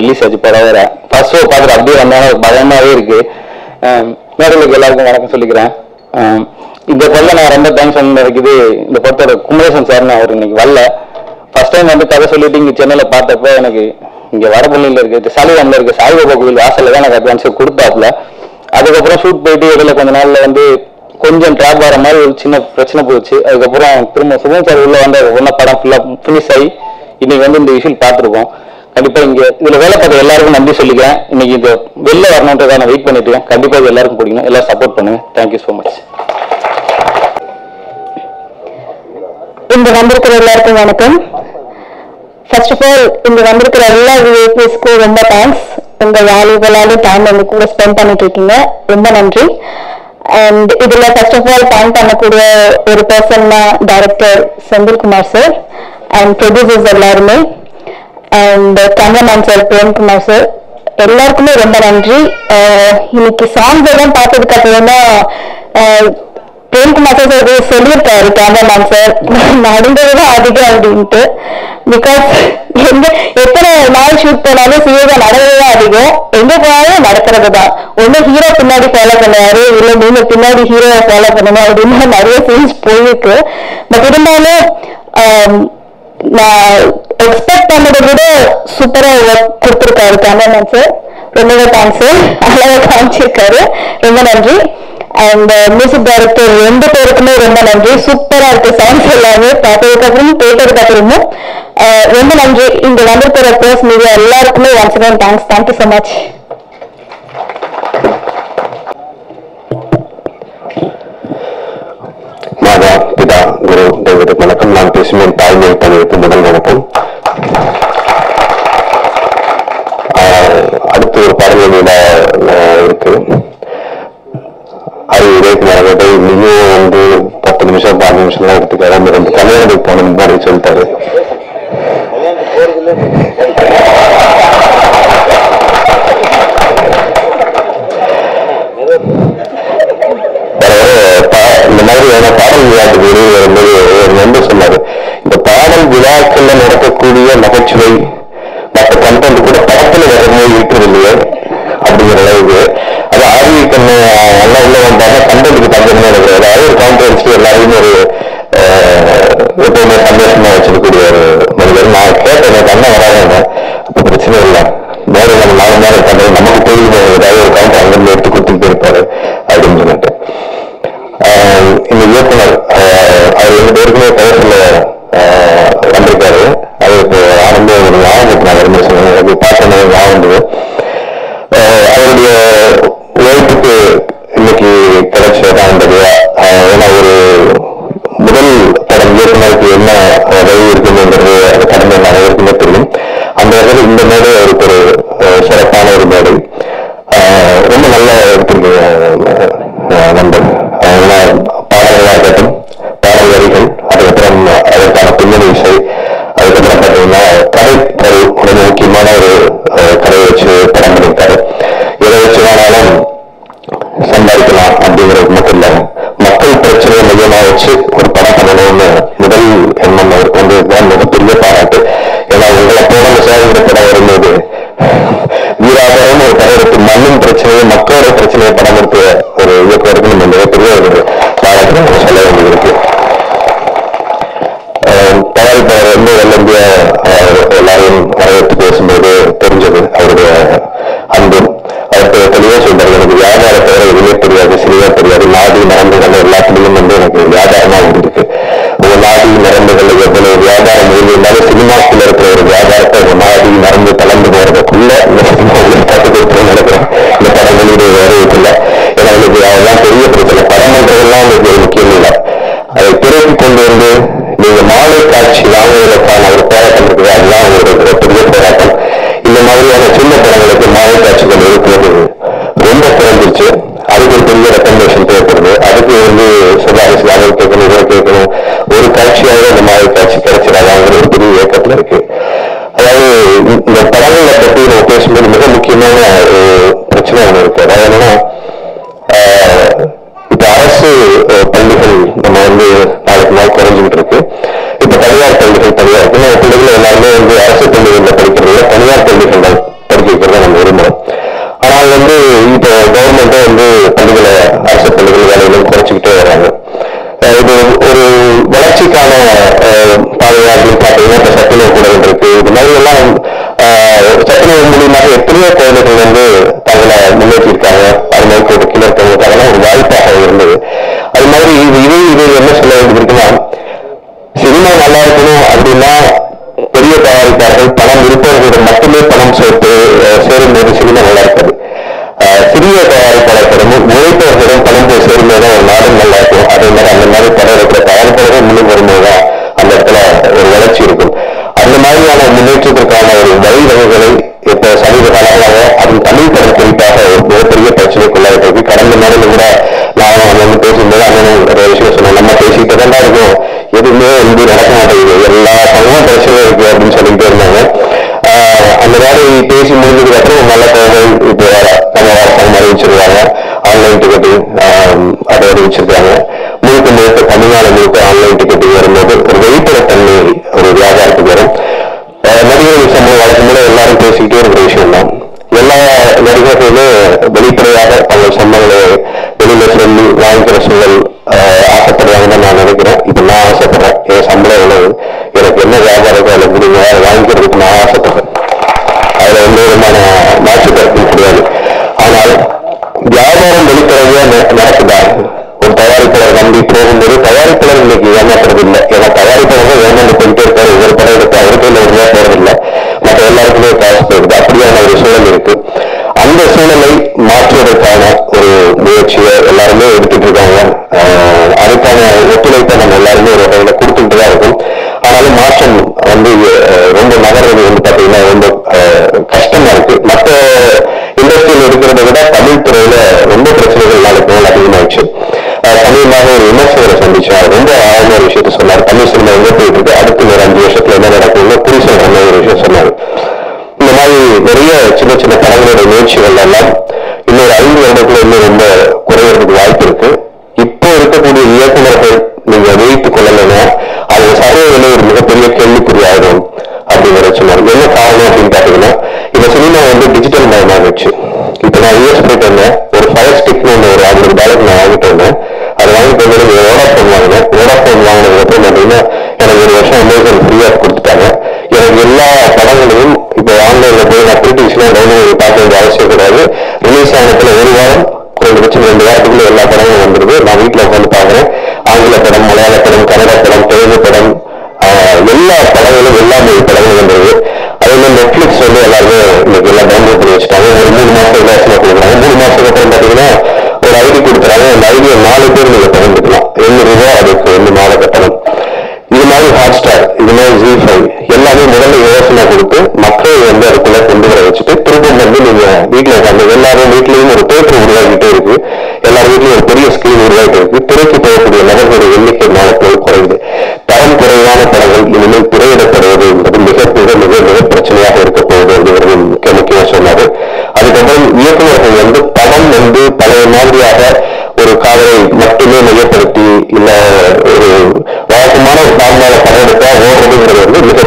Release ஆச்சு படம் வேற. ஃபர்ஸ்ட் ஷோ பார்த்துட்டு அப்படியே வந்தாலும் ஒரு பயமாவே இருக்கு. மேடலுக்கு எல்லாருக்கும் வணக்கம் சொல்லிக்கிறேன். இந்த படத்துல நான் ரொம்ப தேங்க்ஸ் இருக்குது இந்த படத்தோட குமரேசன் சார் அவர் இன்னைக்கு வரல. ஃபர்ஸ்ட் டைம் வந்து கதை சொல்லிட்டு இங்க சென்னையில பார்த்தப்ப எனக்கு இங்க வடபள்ளியில இருக்கு சாலிவான்ல இருக்கு சாய்பாபா கோவில் வாசல்ல தான் எனக்கு அட்வான்ஸ் கொடுத்தாப்புல. அதுக்கப்புறம் ஷூட் போயிட்டு இடையில கொஞ்ச நாள்ல வந்து கொஞ்சம் ட்ராப் ஆகிற மாதிரி ஒரு சின்ன பிரச்சனை போச்சு. அதுக்கப்புறம் திரும்ப சுதந்திர சார் உள்ள வந்து ஒன்றா படம் ஃபுல்லா ஃபினிஷ் ஆகி இன்னைக்கு வந்து இந்த விஷயம் பார்த்துருக்கோம். கண்டிப்பா இங்க இதுல வேலை பார்த்த எல்லாருக்கும் நன்றி சொல்லிக்கிறேன். இன்னைக்கு இந்த வெளில வரணுன்றதை நான் வெயிட் பண்ணிட்டு கண்டிப்பா இது எல்லாருக்கும் பிடிக்கும். எல்லாரும் சப்போர்ட் பண்ணுங்க. தேங்க்யூ ஸோ மச் இங்க வந்திருக்கிற எல்லாருக்கும் வணக்கம். ஃபர்ஸ்ட் ஆஃப் ஆல் இங்க வந்திருக்கிற எல்லா விஐபிஸ்க்கும் ரொம்ப தேங்க்ஸ் உங்க வேல்யூபலான டைம் எங்க கூட ஸ்பெண்ட் பண்ணிட்டு இருக்கீங்க. ரொம்ப நன்றி. அண்ட் இதுல ஃபர்ஸ்ட் ஆஃப் ஆல் தேங்க் பண்ணக்கூடிய ஒரு பர்சன் தான் director Senthilkumar sir and producers எல்லாருமே. And cameraman sir Premkumar sir எல்லாருக்குமே ரொம்ப நன்றி. Uh, இன்னைக்கு சாங்ஸ் எல்லாம் பார்த்ததுக்கு அப்புறம் தான் அஹ் பிரேம்குமார் சார் ஒரு சொல்லியிருக்காரு கேமராமேன் சார் நடந்தது தான் அதிகம் அப்படின்ட்டு. பிகாஸ் எங்க எத்தனை நாள் ஷூட் போனாலும் சீரியஸா நடந்தது தான் அதிகம். எங்க போனாலும் நடக்கிறது தான். ஒண்ணு ஹீரோ பின்னாடி ஃபாலோ பண்ணுவாரு இல்ல நீங்க பின்னாடி ஹீரோவை ஃபாலோ பண்ணணும் அப்படின்னு நிறைய சீன்ஸ் போயிருக்கு. பட் இருந்தாலும் um, நான் எக்ஸ்பெக்ட் பண்ணதை விட சூப்பராக ஒர்க் கொடுத்துருக்காரு கேமராமேன் சார் ரொம்பவே தேங்க்ஸ் அழகாக காமிச்சிருக்காரு. ரொம்ப நன்றி. அண்ட் மியூசிக் டைரக்டர் ரெண்டு பேருக்குமே ரொம்ப நன்றி. சூப்பராக இருக்கு சாங்ஸ் எல்லாமே. பார்த்ததுக்கு கேட்டதுக்கப்புறமும் uh, ரொம்ப நன்றி. இங்கே வந்திருக்கிற பர்ஸ் மீடியா எல்லாருக்குமே once again thanks thank you so much வணக்கம் நான் பேசுவேன் தாய்மொழி தமிழுக்கு முதல் வணக்கம் அடுத்து ஒரு பாடல் இருக்கு. அது உதயகுமார் அவர்கள் இன்னும் வந்து பத்து நிமிஷம் பாஞ்சு நிமிஷம் எடுத்துக்காரு அந்த ரெண்டு கல்யாணத்துக்கு போன முன்னாடி சொல்லிட்டாரு. இந்த மாதிரியான பாடல் விளையாட்டு வெளியே பாடல் விழாக்கள்ல நடக்கக்கூடிய நகைச்சுவை மற்ற வந்து நடக்க மாட்டேங்குது எல்லா பணமும் பிரச்சனை இருக்கு அப்படின்னு சொல்லிட்டு இருந்தாங்க. அந்த வேலை பேசி முடிஞ்சதுக்கு அப்புறம் நல்ல கோவில் இப்போ நம்ம அரசாங்கம் அறிவிச்சிருக்காங்க ஆன்லைன் டிக்கெட்டிங் அதை அறிவிச்சிருக்காங்க முழுக்க முழுக்க தமிழ்நாடு முழுக்க ஆன்லைன் each other. பார்த்தீங்கன்னா ஐடியா நாலு பேர் நீங்கள் பயன்படுத்தலாம் எண்ணூறு ரூபா அதுக்கு ரெண்டு மாத கட்டணம். இது மாதிரி ஹாட்ஸ்டார் இது மாதிரி ஜி ஃபைவ் எல்லாமே முதல்ல யோசனை கொடுத்து மக்களை வந்து அதுக்குள்ள கொண்டு வர வச்சுட்டு திரும்ப வந்து நீங்க வீட்டில் உட்காந்து எல்லாரும் வீட்லயும் ஒரு பேப்பர் உருவாகிட்டே இருக்கு. எல்லா வீட்லயும் ஒரு பெரிய ஸ்கீம் உருவாகிட்டே இருக்கு. துறைக்கு போகக்கூடிய நபர்களுடைய எண்ணிக்கை நாளத்தில் குறையுது தரம் குறைவான படங்கள் இனிமேல் திரையிடப்படுவது என்பது மிக மிக மிக மிக பிரச்சனையாக இருக்க போகுது அப்படிங்கிறது முக்கிய முக்கியமாக சொன்னாரு அதுக்கப்புறம் இயக்குநர்கள் வந்து படம் வந்து பழைய மாதிரியாக ஒரு காதலை மட்டுமே மையப்படுத்தி இல்ல ஒரு வழக்கமான ஒரு தாழ்மையால படையெடுத்தா ஓடுறதுங்கிறது வந்து மிக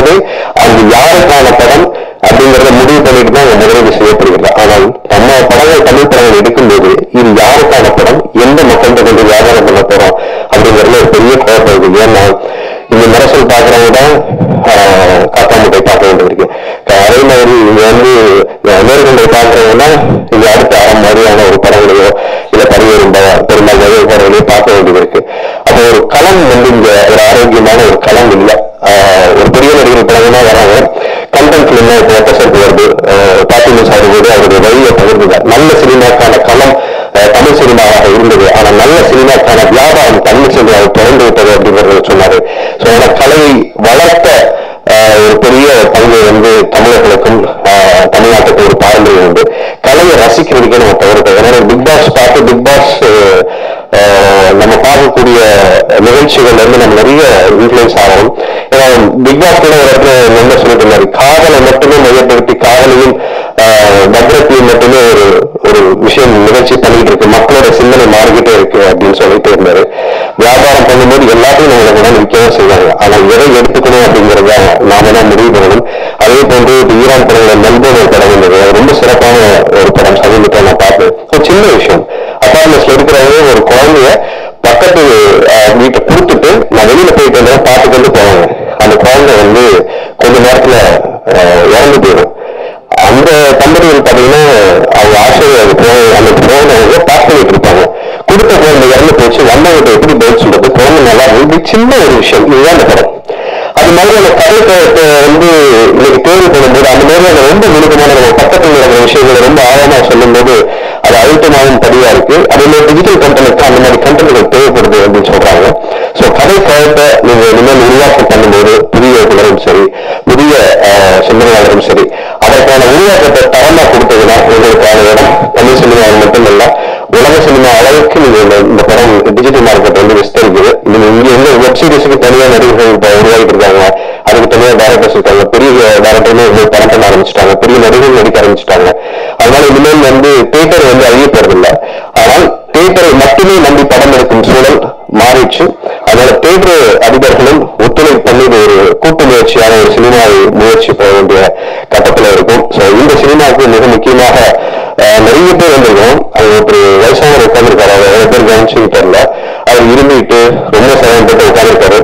போது அது யாருக்கான படம் அப்படிங்கறத முடிவு பண்ணிட்டு தான் முதலீடு செய்யப்படுகிறது. ஆனால் நம்ம படங்கள் தமிழ் படங்கள் எடுக்கும்போது இது யாருக்கான படம் எந்த மக்கள்கிட்ட கொண்டு வியாபாரம் பண்ண போறோம் அப்படிங்கறதுல ஒரு பெரிய குழப்பம். இருக்கு ஏன்னா இந்த மரசல் பாக்குறவங்க தான் ஆஹ், பார்க்க வேண்டியது இருக்கு. அதே மாதிரி இங்க வந்து நேர்கொண்டை பார்க்கறவங்கன்னா இங்க அடுத்த அறம் மாதிரியான ஒரு படங்களையோ இல்ல பரிவரும் பெரும்பாலும் படங்களையோ பார்க்க வேண்டியது இருக்கு. ஒரு களம் வந்து இங்க ஒரு ஆரோக்கியமான ஒரு களம் இல்லை. ஒரு பெரிய நடிகர் படங்கள்லாம் வராங்க. கண்டென்ட் என்ன இப்போ எட்டசருக்கு வருது. பாத்திமா சார் போது அவருடைய வழியை பகிர்ந்தார் நல்ல சினிமாக்கான களம் தமிழ் சினிமாவாக இருந்தது. ஆனா நல்ல சினிமாக்கான வியாபாரம் தமிழ் சினிமாவை தொடர்ந்து விட்டது அப்படிங்கிறத சொன்னாரு. ஸோ அந்த கலையை வளர்த்த ஒரு பெரிய பங்கு வந்து தமிழர்களுக்கும் அஹ், தமிழ்நாட்டுக்கும் ஒரு பாரம்பரியம் உண்டு. கலையை ரசிக்கிறதுக்கே நம்ம தவிர்த்தோம் ஏன்னா பிக் பாஸ் பார்த்து பிக் பாஸ் நம்ம பார்க்கக்கூடிய நிகழ்ச்சிகள் வந்து நம்ம நிறைய இன்ஃபுளுன்ஸ் ஆகும். ஏன்னா பிக் பாஸ் கூட ஒரு இடத்துல என்ன சொல்லிட்டு இருந்தாரு காதலை மட்டுமே மையப்படுத்தி காதலையும் பத்திரத்தையும் மட்டுமே ஒரு ஒரு விஷயம் நிகழ்ச்சி பண்ணிட்டு இருக்கு. மக்களோட சிந்தனை மாறிக்கிட்டே இருக்கு அப்படின்னு சொல்லிட்டு இருந்தாரு. வியாபாரம் பண்ணும்போது எல்லாத்தையும் நம்மளை கூட விற்கவும் செய்வாங்க ஆனா எதை எடுத்துக்கணும் அப்படிங்கிறத நாம தான் முடிவு பண்ணணும். அதே போன்று இப்ப ஈரான் படங்கள நண்பர்கள் படம் ரொம்ப சிறப்பான ஒரு படம். சமீபத்தை நான் பார்த்தேன். ஒரு சின்ன விஷயம். அப்பார்ட்மெண்ட்ஸ்ல இருக்கிறவங்க ஒரு குழந்தைய பக்கத்து வீட்டை கொடுத்துட்டு நான் வெளியில போயிட்டு வந்தேன் பார்த்து கொண்டு போவாங்க. அந்த குழந்தை வந்து கொஞ்ச நேரத்துல இறந்து போயிடும். அந்த தம்பதிகள் பாத்தீங்கன்னா அவங்க ஆசிரியர் அது போ அந்த போனை பண்ணிட்டு இருப்பாங்க. கொடுத்த குழந்தை இறந்து போச்சு வந்தவங்க எப்படி பதில் சொல்றது குழந்தை நல்லா இருந்து சின்ன ஒரு விஷயம். இதுதான் அந்த படம். அது மாதிரியான கதைக்களத்தை வந்து இன்னைக்கு தேர்வு பண்ணும்போது அந்த மாதிரியான ரொம்ப நுணுக்கமான நம்ம பக்கத்தில் நடக்கிற விஷயங்களை ரொம்ப ஆழமா சொல்லும்போது அது அழுத்தமாகவும் பதிவா இருக்கு. அதே மாதிரி டிஜிட்டல் கண்டென்ட் அந்த மாதிரி கண்டென்ட்கள் தேவைப்படுது அப்படின்னு சொல்றாங்க. ஸோ கதை களத்தை நீங்க இனிமேல் உருவாக்கம் பண்ணும்போது புதிய இயக்குனரும் சரி புதிய சிந்தனையாளரும் சரி அதற்கான உருவாக்கத்தை தரமா கொடுத்ததுன்னா உங்களுக்கான இடம். தமிழ் சினிமாவில் மட்டுமல்ல உலக சினிமா அளவுக்கு நீங்க இந்த படம் டிஜிட்டல் மார்க்கெட் வந்து விஸ்தரிக்குது. நீங்க இங்க எங்க வெப் சீரிஸுக்கு தனியாக நடிகர்கள் இப்ப உருவாக்கிட்டு இருக்காங்க. அதுக்கு தனியாக டேரக்டர்ஸ் இருக்காங்க. பெரிய டேரக்டருமே வந்து படம் பண்ண ஆரம்பிச்சிட்டாங்க. பெரிய நடிகர்கள் நடிக்க ஆரம்பிச்சிட்டாங்க. அதனால இனிமேல் வந்து தியேட்டர் வந்து அழியப்படுறதில்ல ஆனால் தேட்டரை மட்டுமே நம்பி படம் எடுக்கும் சூழல் மாறிடுச்சு. அதனால தியேட்டர் அதிபர்களும் ஒத்துழைப்பு பண்ணி ஒரு கூட்டு முயற்சியான ஒரு சினிமாவை முயற்சி பெற வேண்டிய கட்டத்துல இருக்கும். ஸோ இந்த சினிமாவுக்கு மிக முக்கியமாக நிறைய பேர் வந்திருக்கோம். அது ஒரு வயசானவர் உட்காந்துருக்காரு அவர் பேர் கவனிச்சுக்கிட்டு அவர் இருந்துட்டு ரொம்ப சிரமப்பட்டு உட்காந்துருக்காரு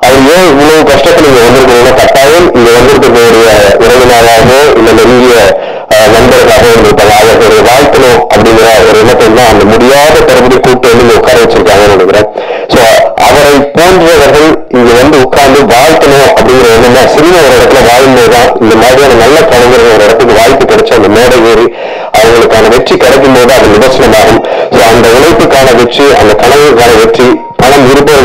அவர் ஏன் இவ்வளவு கஷ்டத்துல இங்க வந்திருக்கீங்கன்னா கட்டாயம் இங்க வந்திருக்கக்கூடிய உறவினராகவோ இல்ல நெருங்கிய அஹ், நண்பர்களாக இருந்திருப்பாங்க அவர்களுடைய வாழ்க்கணும் அப்படிங்கிற ஒரு எண்ணத்தை தான் அந்த முடியாத தரப்படி கூட்டு வந்து இங்க உட்கார வச்சிருக்காங்கன்னு நினைக்கிறேன் சோ அவரை போன்றவர்கள் இங்க வந்து உட்கார்ந்து வாழ்க்கணும் அப்படிங்கிற எண்ணம் தான் சினிமா ஒரு இடத்துல வாழும்போது தான் இந்த மாதிரியான நல்ல கலைஞர்கள் ஒரு இடத்துக்கு வாய்ப்பு கிடைச்சு அந்த மேடை ஏறி அவங்களுக்கான வெற்றி கிடைக்கும் போது அது நிதர்சனமாகும் ஸோ அந்த உழைப்புக்கான வெற்றி அந்த கனவுக்கான வெற்றி பணம் இருப்பது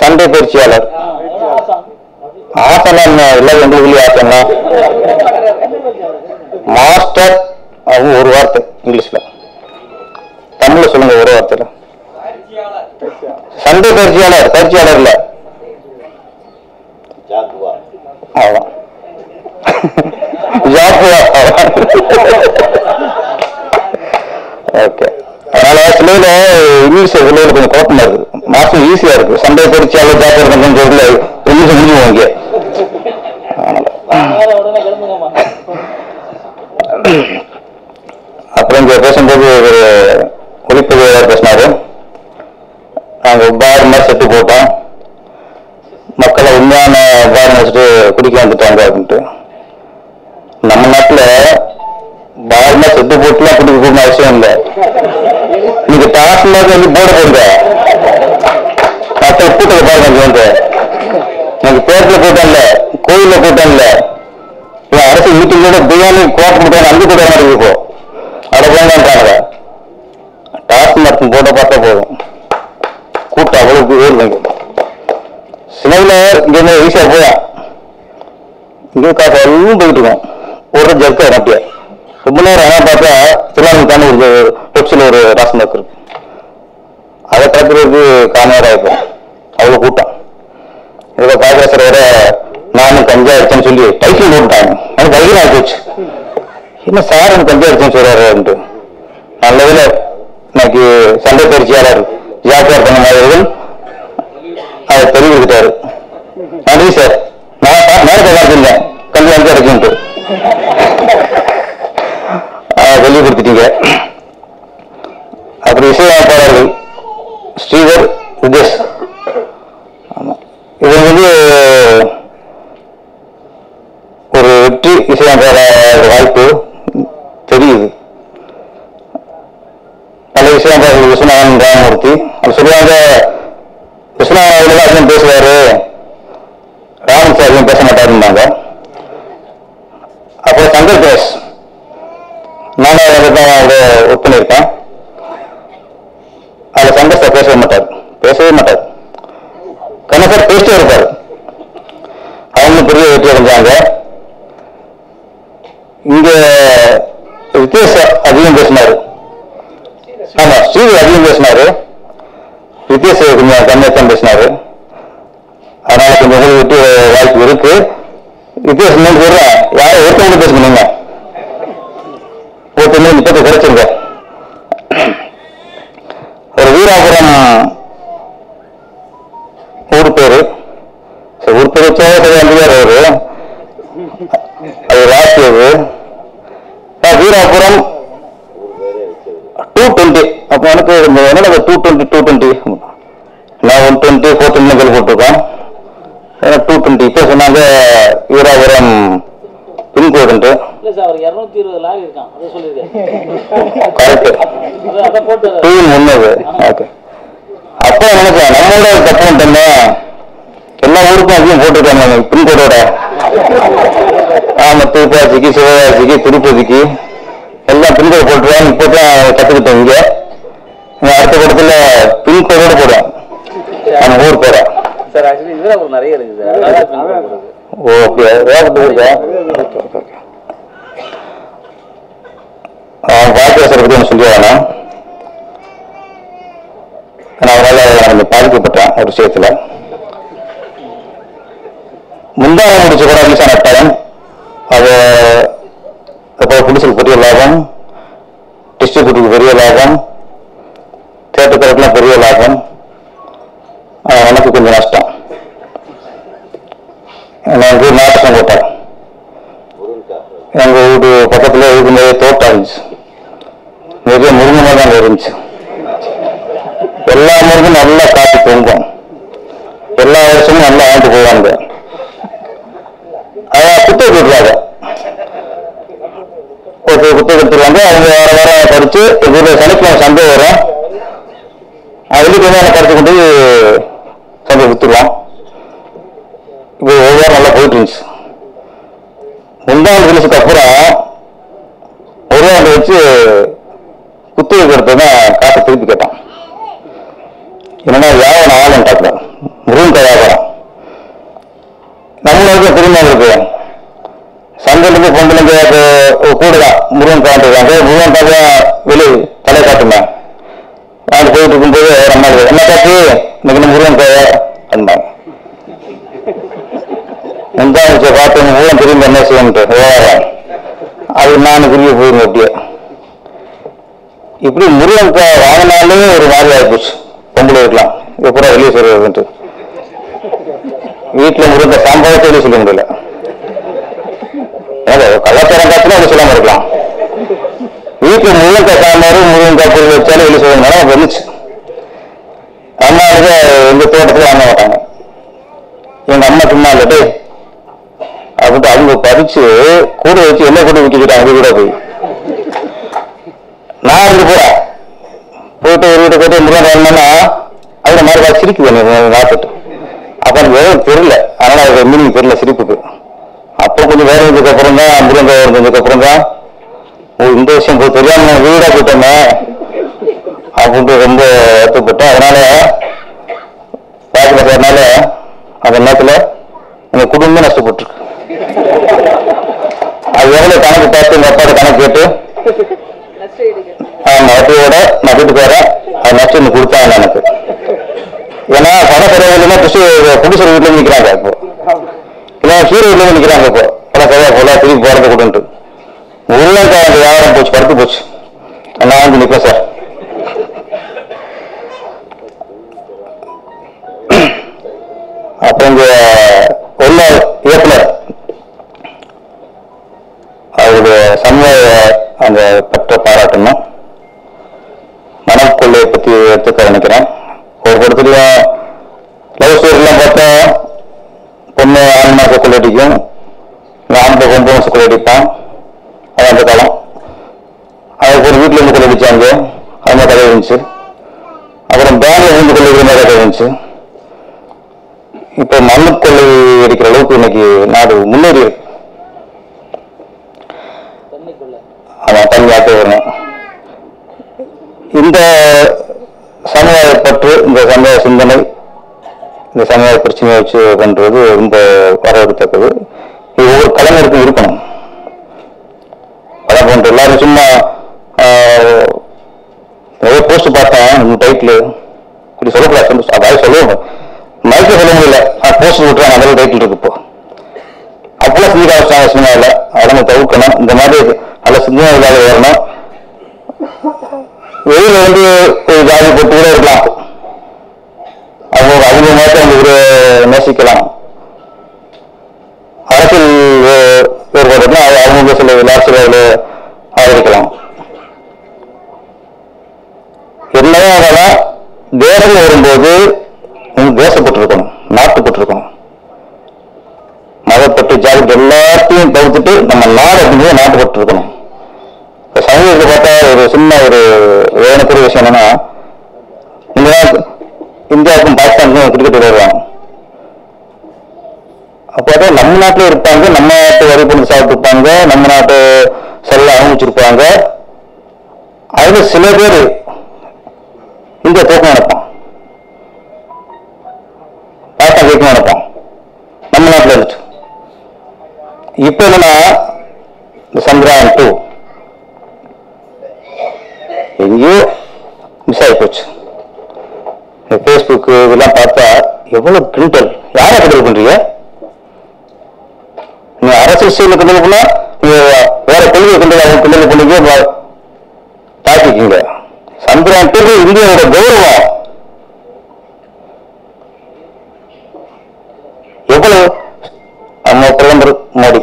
சண்டை பயிற்சியாளர் ஆசனம் எல்லாம் எங்களுக்கு ஆசனம் மாஸ்டர் அவங்க ஒரு வார்த்தை இங்கிலீஷ்ல. தமிழ்ல சொல்லுங்க ஒரு வார்த்தையில. சண்டை பயிற்சியாளர் பயிற்சியாளர் இல்ல. அவ்வளோ ஓகே. அதனால சிலையில இங்கிலீஷ் சிலையில கொஞ்சம் குழப்பமா இருக்குது. மாசம் ஈஸியா இருக்கு சண்டை பயிற்சியாளர் ஜாக்கிரதை கொஞ்சம் சொல்ல இங்கிலீஷ் முடிஞ்சுவோம் இங்கே. அப்புறம் இங்க பேசும்போது ஒரு ஒளிப்பதிவாளர் பேசினாரு? நாங்க பார் மாதிரி செட்டு போட்டோம் மக்களை உண்மையான பார் வச்சுட்டு குடிக்க வந்துட்டாங்க அப்படின்ட்டு. நம்ம நாட்டுல பார்னா செத்து போட்டுலாம் குடிக்க கூடிய அவசியம் இல்லை. நீங்க டாஸ்மாக் வந்து போட போடுங்க. மக்கள் கூட்டத்தை பாருங்க வந்து. எனக்கு பேர்ல கூட்டம் இல்ல கோயில்ல கூட்டம் இல்ல. இவன் அரசு மீட்டிங்கோட பிரியாணி கோட்டை முடியாது அங்கே கூட மாதிரி இருக்கும். அதை போங்கன்றாங்க டாஸ்மாக் போட்ட பார்த்தா போதும். கூட்டம் அவ்வளவு ஏறுங்க சிலையில் இங்கே ஈஸியாக ஈஸியா போயா. இங்கே காசு எல்லாம் போயிட்டு இருக்கோம். ஒரு ஜர்க்கா அப்படியே ரொம்ப நேரம் ஆனால் பார்த்தா திருவாரூர் தானே ஒரு பெப்சில் ஒரு டாஸ்மாக் இருக்கு. அதை பார்க்கறதுக்கு காணாரா இருக்கும் அவ்வளோ கூட்டம். இதை பார்க்குற சில நானும் கஞ்சா அடிச்சேன்னு சொல்லி டைட்டில் போட்டுட்டாங்க எனக்கு தைரியம் ஆகிப்போச்சு என்ன சார் எனக்கு கஞ்சா அடிச்சேன்னு சொல்றாருன்ட்டு. நல்லதுல இன்னைக்கு சண்டை பயிற்சியாளர் ஜாக்கியார் பண்ண மாதிரி அதை தெரிவித்துட்டாரு நன்றி சார். நான் பா- நேரத்தை பார்த்துருந்தேன் கல்வி வந்து இருக்குன்ட்டு. கொடுத்துட்டீங்க. அப்புறம் இசையமைப்பாளர்கள் ஸ்ரீதர் உதேஷ் ஆமா இது வந்து ஒரு வெற்றி இசையமைப்பாளர் வாய்ப்பு தெரியுது பல இசையமைப்பாளர்கள் விஸ்வநாதன் ராமமூர்த்தி. அவர் சொல்லுவாங்க விஸ்வநாதன் அதிகம் பேசுவாரு ராமன் சார் அதிகம் பேச மாட்டாருன்னாங்க அப்புறம் சங்கர் பேஸ் நானும் அதை தான் அதை ஒர்க் பண்ணியிருக்கேன் அதில் சங்கர் சார் பேசவே மாட்டார் பேசவே மாட்டார் கண்ணா சார் பேசிட்டே இருப்பார் அவங்களும் பெரிய வெற்றி அடைஞ்சாங்க இங்க வித்யாஸ் அதிகம் பேசினாரு ஆமா ஸ்ரீவி அதிகம் பேசினாரு வித்யாஸ் கொஞ்சம் கம்மியாக தான் பேசினாரு அதனால கொஞ்சம் உங்களுக்கு வெற்றி வாய்ப்பு இருக்கு வித்தியாசம் மூணு பேர் யாரும் ஒருத்தவங்க பேசுங்க நீங்க ஒருத்தவங்க முப்பத்து குறைச்சிருங்க ஒரு வீராபுரம் ஊர் பேரு சரி, ஊர் பேர் வச்சா சரி அஞ்சு பேர் அவரு அது ராசி அது ஆ, வீராபுரம் டூ அப்போ எனக்கு இந்த என்னோட டூ டுவெண்ட்டி டூ டுவெண்ட்டி நான் ஒன் டுவெண்ட்டி ஃபோர் டுவெண்ட்டி போட்டிருக்கோம் டூ டுவெண்ட்டி இப்போ சொன்னாங்க வீராபுரம் பின்கோடுன்ட்டு இல்ல சார் அவர் இருநூத்தி இருபது லாரி இருக்கான் அதை சொல்லியிருக்காரு கரெக்ட் அதை- அதை போட்டு டூ முன்னது ஓகே அப்போ நினைச்சேன் நம்மளோட தப்பு பண்ணிட்டோமே எல்லா ஊருக்கும் அதிகம் போட்டிருக்காங்க பின்கோடோட ஆமா திருப்பாச்சிக்கு சிவகாசிக்கு திருப்பதிக்கு எல்லாம் பின்கோடு போட்டுருவாங்க இப்போ தான் கற்றுக்கிட்டோம் இங்க நான் அடுத்த படத்துல பின்கோடோட போடுவேன் நம்ம ஊர் போறேன் சார் ஆக்சுவலி இதுல ஒரு நிறைய இருக்குது சார் அதான் பின் போடுறது. ஓ அப்படியா வேகத்து இருக்கா வாக்கியாசரை பற்றி ஒன்று சொல்லி வேணாம் நான் அவரால் நான் கொஞ்சம் பாதிக்கப்பட்டேன் ஒரு விஷயத்துல முந்தான முடிச்ச கூட ரிலீஸ் ஆன படம் அது அப்போ புடிச்சலுக்கு பெரிய லாபம் டிஸ்ட்ரிபியூட்டருக்கு பெரிய லாபம் தேட்டர் பெரிய லாபம். எனக்கு கொஞ்சம் நஷ்டம். நான் வந்து நாட்டசம் போட்டேன் வீட்டு வீடு பக்கத்துல இருக்கும்போது தோட்டம் இருந்துச்சு. நிறைய முருங்கை மாதிரி தான் இருந்துச்சு. எல்லா முருகும் நல்லா காத்து தூங்கும். எல்லா வருஷமும் நல்லா ஆண்டு போவாங்க. அதான் குத்தை கொடுக்குறாங்க ஒரு குத்தை கொடுத்துருவாங்க அவங்க வேற வாரம் படிச்சு இதுல சனிக்கிழமை சந்தை வரும். அதுக்கு தேவையான பறிச்சு கொண்டு சந்தை வித்துருவோம் இப்போ ஒவ்வொரு நல்லா போயிட்டு இருந்துச்சு. முந்தாண்டு ரிலீஸுக்கு அப்புறம் ஒரு ஆண்டு வச்சு குத்து கொடுத்ததான் தான் காசை திருப்பி கேட்டான். என்னன்னா வியாபாரம் ஆகலன்ட்டாப்புல முருகன் வியாபாரம் நம்மளுக்கு திரும்ப இருக்கு. சந்தையிலிருந்து பொம்பளைங்க அது கூடுதான் முருகன் காட்டுறாங்க முருகன் காட்டு வெளி தலை காட்டுமே நான் போயிட்டு இருக்கும்போது நம்ம என்ன காட்டு இன்னைக்கு முருகன் காய அந்தாங்க முந்தாச்சு பார்த்து முருகன் திரும்பி என்ன செய்யணுட்டு விவகாரம் அது நான் திரும்பி போயிருந்தேன் அப்படியே. இப்படி முருகன் வாங்கினாலே ஒரு மாதிரி ஆயிப்போச்சு. பொம்பளை இருக்கலாம் இது பூரா வெளியே சொல்றதுன்ட்டு வீட்டுல முருகன் சாம்பாரத்தை வெளியே சொல்ல முடியல. ஏதோ கலாச்சாரம் காத்துல வெளியே சொல்லாம இருக்கலாம். வீட்டுல முருங்கக்காய் சாம்பார் முருங்கக்காய் பொருள் வச்சாலும் வெளியே சொல்ல முடியாது வந்துச்சு. அம்மாவுக்கு எங்க தோட்டத்துல அண்ணா மாட்டாங்க. எங்க அம்மா சும்மா இல்லை அப்படி அவங்க பறிச்சு கூட வச்சு என்ன கூட விற்கிறாங்க அது கூட போய். நான் இருந்து போறேன். போயிட்டு ஒரு வீட்டை போயிட்டு முருகன் வரணும்னா அதுல மாதிரி சிரிக்குது நாட்டுட்டு அப்போ எனக்கு எதுவும் தெரியல. அதனால் அது மீனிங் தெரியல சிரிப்புக்கு. அப்புறம் கொஞ்சம் வேறு வந்ததுக்கு தான் முருகன் வந்ததுக்கு தான். இந்த விஷயம் போய் தெரியாம வீடாக போயிட்டோமே அப்படின்ட்டு ரொம்ப வருத்தப்பட்டேன் அதனால பாதிக்கிறதுனால அந்த நேரத்தில் எங்கள் குடும்பமே நஷ்டப்பட்டிருக்கு. அது எவ்வளோ கணக்கு பார்த்து எங்கள் அப்பாட்ட கணக்கு கேட்டு ஆமா வட்டியோட நான் வீட்டுக்கு அது நஷ்டம் இன்னும் கொடுத்தாங்க எனக்கு. ஏன்னா பண செலவுலன்னா புதுசு புதுசு வீட்டுல நிக்கிறாங்க இப்போ. இல்லை சூரிய வீட்டுல நிக்கிறாங்க இப்போ. பல செலவு போல திருப்பி போறது கொடுன்ட்டு. உருளைக்காய் வியாபாரம் போச்சு படுத்து போச்சு. நான் வந்து நிற்பேன் சார். அப்புறம் இங்க உள்ள இயக்குனர். அவருடைய சமூக அந்த பற்ற பாராட்டணும். மனக்கொள்ளையை பத்தி எடுத்துக்க நினைக்கிறேன். ஒரு படத்துலயும் லவ் ஸ்டோரிலாம் பார்த்தா பொண்ணு ஆன்மாச கொள்ளடிக்கும் ஆம்பளை பொம்பு மாசம் கொள்ளடிப்பான் அது அந்த காலம். அதுக்கு ஒரு வீட்டில் இருந்து கொள்ளடிச்சாங்க அந்த கதை இருந்துச்சு. அப்புறம் பேங்க்ல இருந்து கொள்ளடிக்கிற மாதிரி கதை இருந்துச்சு. இப்போ மண்ணு கொள்ளை அடிக்கிற அளவுக்கு இன்னைக்கு நாடு முன்னேறி இருக்கு. அதான் தனியாக்க வரணும் இந்த சமுதாய பற்று இந்த சமுதாய சிந்தனை இந்த சமுதாய பிரச்சனையை வச்சு பண்றது ரொம்ப வரவேற்கத்தக்கது. இது ஒவ்வொரு கலைஞருக்கும் இருக்கணும். படம் போன்ற எல்லாரும் சும்மா ஆஹ், நிறைய போஸ்ட் பார்த்தேன் இந்த டைட்டில் இப்படி சொல்லக்கூடாது. அதாவது சொல்லுவோம் மைக்க சொல்ல முடியல. போஸ்ட் விட்டுறாங்க அதில் டைட்டில் இருக்கு இப்போ. அப்பெல்லாம் சிந்திக்க ஆரம்பிச்சாங்க சினிமாவில் அதனை தவிர்க்கணும். இந்த மாதிரி அல்ல சிந்தனை இல்லாத வரணும் வெயில் வந்து ஒரு ஜாதி போட்டு கூட இருக்கலாம். அவங்க அவங்க மாதிரி அவங்க நேசிக்கலாம். அரசியல் வே- வேறுபாடுனா அவங்க சில விளாசிகளை ஆதரிக்கலாம். என்னதான் தேசம் வரும்போது நீங்க தேசப்பட்டிருக்கணும் நாட்டுப்பட்டிருக்கணும். மதப்பட்டு ஜாதி எல்லாத்தையும் தவிர்த்துட்டு நம்ம நாடு அப்படிங்கிறத நாட்டுப்பட்டு இருக்கணும் இப்போ சமீபத்தில் பார்த்தா ஒரு சின்ன ஒரு வேதனைக்குரிய விஷயம் என்னன்னா இந்த இந்தியாவுக்கும் பாகிஸ்தானுக்கும் கிரிக்கெட் விளையாடுவாங்க. அப்போ தான் நம்ம நாட்டில் இருப்பாங்க நம்ம நாட்டு வரி பண்ணி சாப்பிட்டுருப்பாங்க நம்ம நாட்டு செல்ல அனுபவிச்சிருப்பாங்க அதில் சில பேர் இந்தியா தோக்கம் நடப்பான் இப்போ என்னன்னா இந்த சந்திராயன் டூ எங்கேயோ மிஸ் ஆகி போச்சு. இந்த ஃபேஸ்புக்கு இதெல்லாம் பார்த்தா எவ்வளவு கிண்டல் யாரை கிண்டல் பண்றீங்க? நீ அரசியல் செயல கிண்டல் பண்ணா நீங்க வேற கொள்கையை கிண்டல் அவங்க கிண்டல் பண்ணீங்க வ- தாக்கிக்கீங்க சந்திராயன் டூ இந்தியாவோட கௌரவம் எவ்வளவு நம்ம பிரதமர் மோடி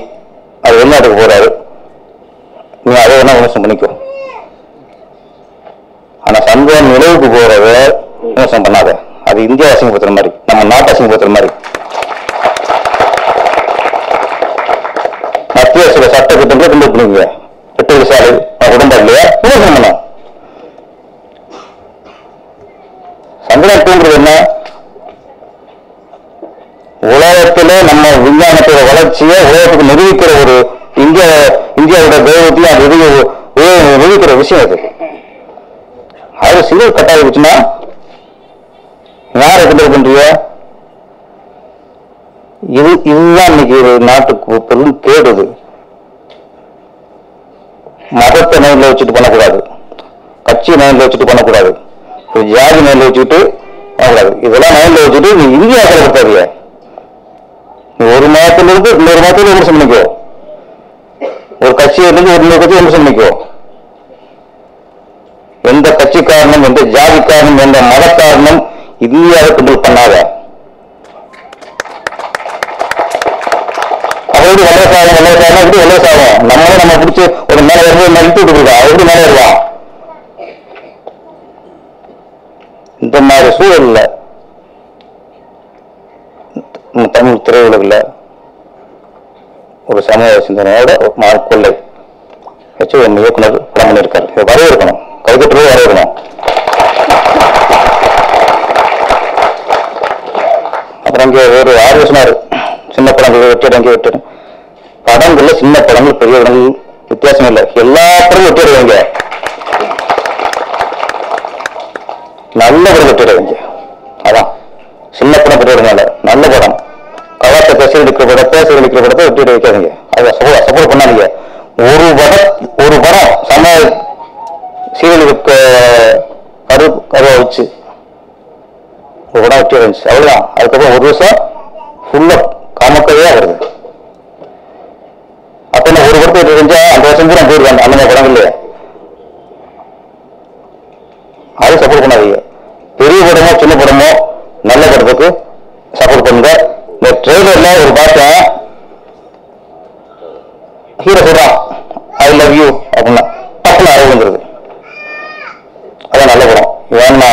அவர் வெளிநாட்டுக்கு போறாரு நீ அதை வேணா விமர்சனம் பண்ணிக்கோ ஆனா சந்திரன் நிலவுக்கு போறத விமர்சனம் பண்ணாத அது இந்தியா அசிங்கப்படுத்துற மாதிரி நம்ம நாட்டை அசிங்கப்படுத்துற மாதிரி மத்திய சில சட்ட திட்டங்களை கொண்டு பண்ணுவீங்க எட்டு சாலை உடம்பா இல்லையா விமர்சனம் பண்ண சந்திரன் டூங்கிறது என்ன உலகத்திலே நம்ம விஞ்ஞானத்தோட வளர்ச்சியை உலகத்துக்கு நிரூபிக்கிற ஒரு இந்தியா இந்தியாவோட கௌரவத்தையும் அது நிரூபி- உ- நிரூபிக்கிற விஷயம் அது அது சிவில் கட்டாய வச்சுன்னா யாரை கிண்டல் பண்றீங்க இது இதுதான் இன்னைக்கு ஒரு நாட்டுக்கு பெரும் கேடுது. மதத்தை நைன்ல வச்சுட்டு பண்ணக்கூடாது. கட்சி நைன்ல வச்சுட்டு பண்ணக்கூடாது. ஜாதி நைன்ல வச்சுக்கிட்டு பண்ணக்கூடாது. இதெல்லாம் நைன்ல வச்சுட்டு நீ இந்தியா கலப்படுத்தாதீங்க நீ ஒரு மாதத்துல இருந்து இன்னொரு மாதத்துல விமர்சனம் பண்ணிக்கோ. ஒரு கட்சியில இருந்து ஒரு இன்னொரு கட்சி விமர்சனம் பண்ணிக்கோ. எந்த கட்சி காரணம் எந்த ஜாதி காரணம் எந்த மத காரணம் இந்தியாவை கிண்டல் பண்ணாத அவரு வல்லசாகம் வல்லசாகம் எப்படி வல்லசாகம் நம்மளே நம்ம பிடிச்சி ஒரு மேல வரும்போது நிறுத்தி விட்டுருக்கோம் அவர் எப்படி மேல வருவான் இந்த மாதிரி சூழல்ல நம்ம தமிழ் திரையுலகில் ஒரு சமூக சிந்தனையோட ஒரு கொள்ளை வச்சு ஒரு இயக்குனர் படம் பண்ணியிருக்காரு. இதை வரவேற்கணும் கைகட்டுறது வரவேற்கணும் அப்புறம் இங்கே ஒரு ஆறு சொன்னாரு. சின்ன படங்கள் வெட்டிடு அங்கே வெட்டிடு படங்கள்ல சின்ன படங்கள் பெரிய படங்கள் வித்தியாசம் இல்லை. எல்லா படமும் வெட்டிடுவாங்க நல்ல படம் வெட்டிடுவாங்க அதான். சின்ன படம் பெரிய நல்ல படம். கவாத்த பேசி எடுக்கிற படத்தை சீரழிக்கிற படத்தை வெட்டிட்டு வைக்காதீங்க அதை பண்ணாதீங்க ஒரு படம் ஒரு படம் சம சீரியலுக்கு கரு கருவா வச்சு. ஒரு படம் வச்சு இருந்துச்சு. அவ்வளோதான் அதுக்கப்புறம் ஒரு வருஷம் ஃபுல்லாக காமக்கவே வருது. அப்போ ஒரு படத்தை வெட்டி அந்த வருஷம் கூட போயிருக்காங்க. அந்த மாதிரி படம் இல்லையா அது சப்போர்ட் பண்ணாதீங்க பெரிய படமோ சின்ன படமோ நல்ல படத்துக்கு சப்போர்ட் பண்ணுங்க இந்த ட்ரெய்லர்ல ஒரு பார்த்தேன் ஹீரோ சொல்றான் ஐ லவ் யூ அப்படின்னா டக்குனு அழகு வந்துருது அதான் நல்ல படம் ஏன்னா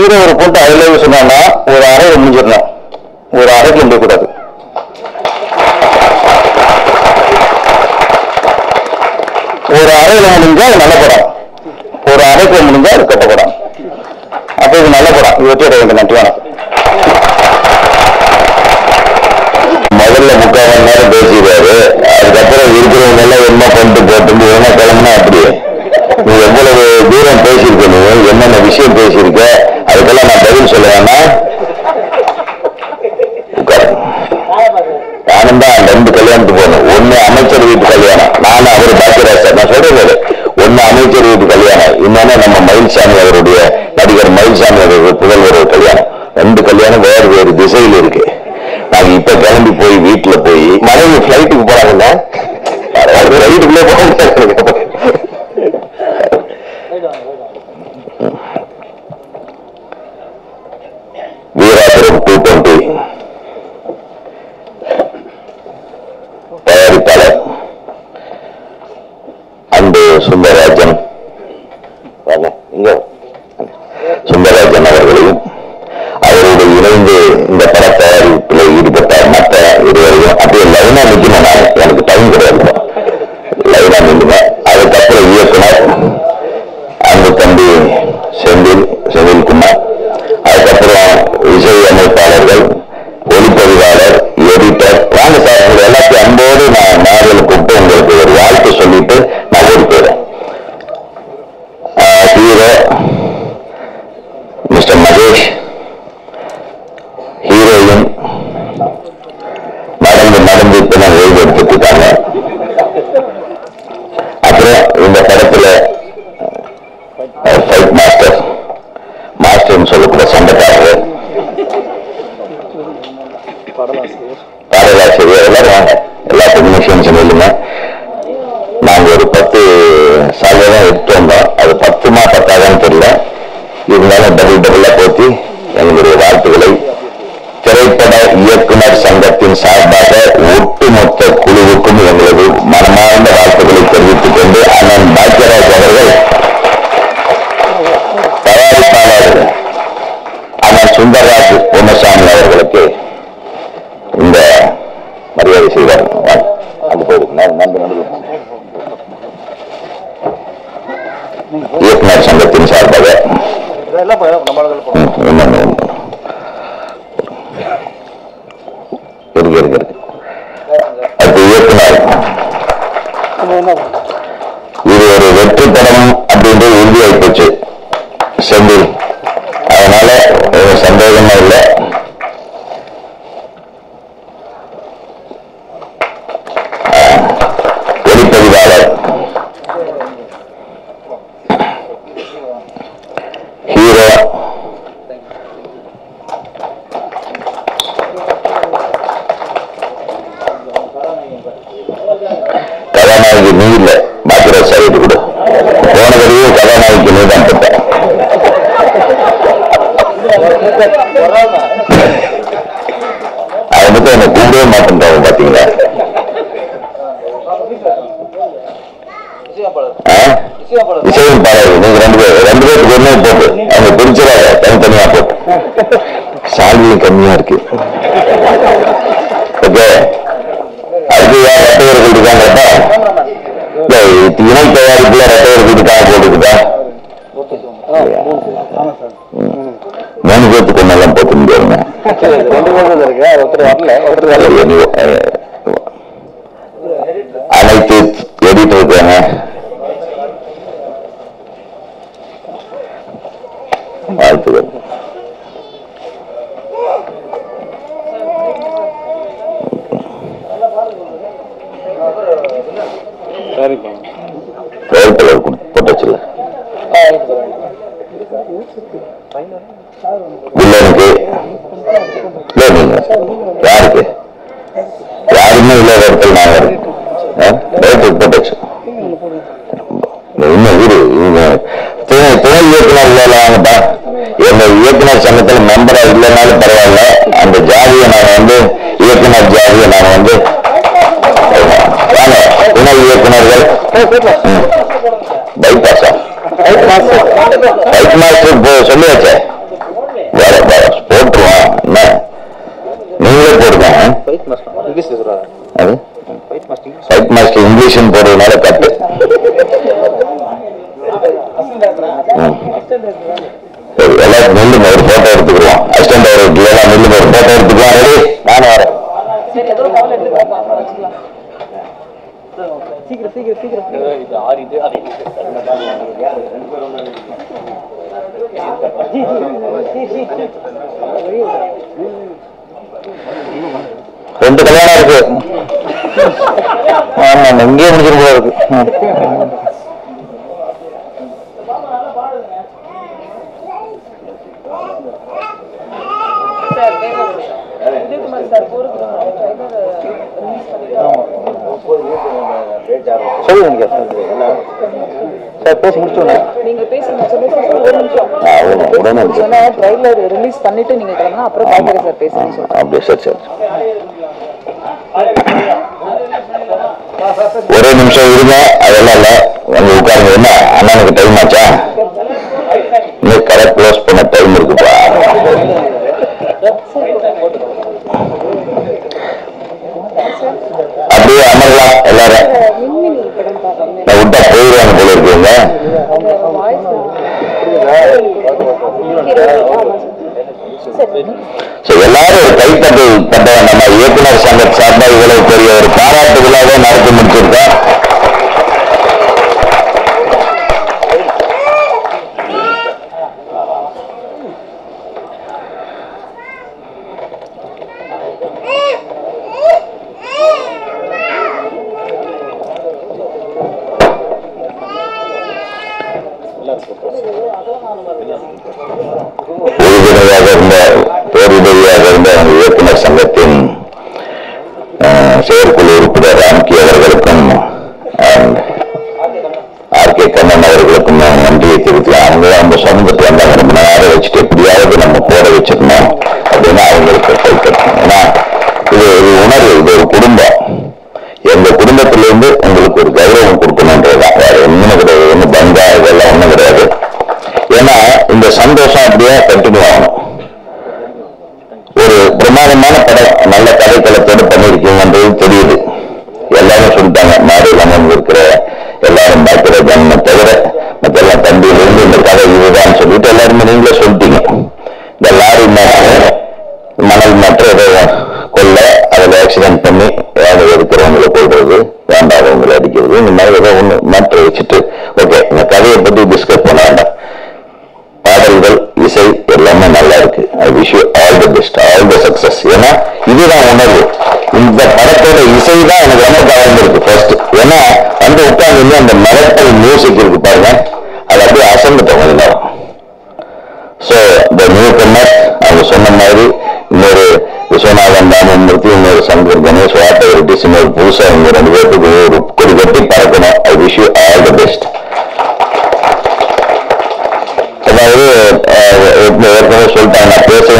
ஒரு ஒரு போட்டு அதில் சொன்னாங்கன்னா ஒரு அறை முடிஞ்சிடணும். ஒரு அறைக்கு முடிய கூடாது. ஒரு அறையில் முடிஞ்சா நல்ல இல்லை பாக்கிற சைடு கொடு. போன வரையும் கதாநாயகி நீ தான் போட்ட அதை மட்டும் என்னை கூப்பிடவே மாட்டேன்றாங்க பாத்தீங்களா? விஷயம் பாடல் நீங்க ரெண்டு பேர் ரெண்டு பேருக்கு ஒண்ணே போட்டு. அவங்க பிரிச்சிடாத தனித்தனியா போட்டு. சால்வியும் கம்மியா இருக்கு. maior governador do ரெண்டு கல்யாணம் இருக்கு. ஆமா எங்கேயே முடிஞ்சிடும் போல இருக்கு. சொல்லுங்க சார் பேசி முடிச்சோம் ஒரு நிமிஷம். உடனே சொன்னா ட்ரைலர் ரிலீஸ் பண்ணிட்டு நீங்க கிளம்புனா அப்புறம் பாக்கறேன் சார் இருங்க. அதெல்லாம் இல்ல. வந்து உட்காருங்க. க்ளோஸ் பண்ண டைம் இருக்குப்பா. நான் விட்டா போயிடுவாங்க போல இருக்குங்க எல்லாரும் ஒரு கைத்தட்டு தட்ட நம்ம இயக்குனர் சங்க சார்பாக இவ்வளவு பெரிய ஒரு பாராட்டு நடத்தி முடிச்சிருக்கோம். மற்றவர்கள் கொள்ள அதில் ஆக்சிடென்ட் பண்ணி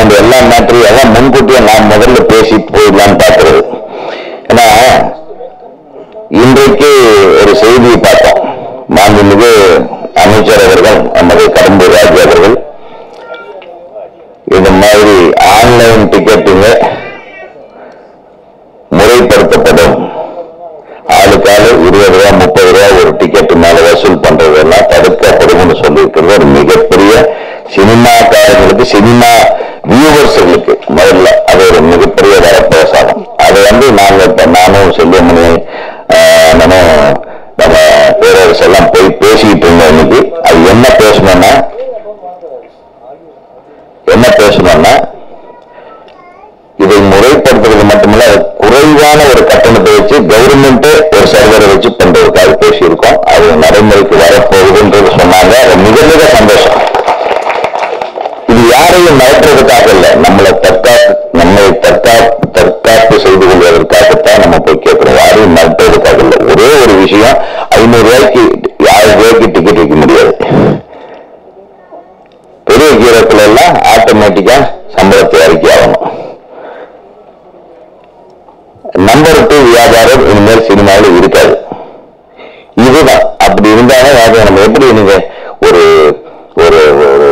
அந்த எல்லா மேட்டரையும் அதான் முன்கூட்டியே நான் முதல்ல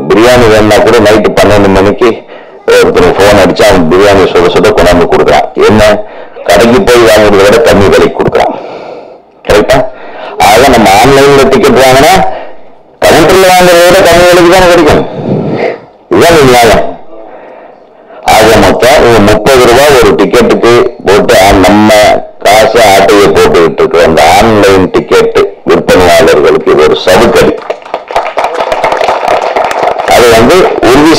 பிரியாணி வேணும்னா கூட நைட்டு பன்னெண்டு மணிக்கு ஒருத்தர் ஃபோன் அடிச்சு அவன் பிரியாணி சுட சுட கொண்டாந்து கொடுக்குறான். என்ன? கடைக்கு போய் வாங்குறத விட கம்மி விலைக்கு கொடுக்குறான். கரெக்டா ஆக நம்ம ஆன்லைன்ல டிக்கெட் வாங்கினா கவுண்டர்ல வாங்குறத விட கம்மி விலைக்கு தானே கிடைக்கும். இதுதான் நியாயம். ஆக மொத்தம் முப்பது ரூபாய் ஒரு டிக்கெட்டுக்கு போட்டு நம்ம காசு ஆட்டையை போட்டுக்கிட்டு இருக்கிற அந்த ஆன்லைன் டிக்கெட்டு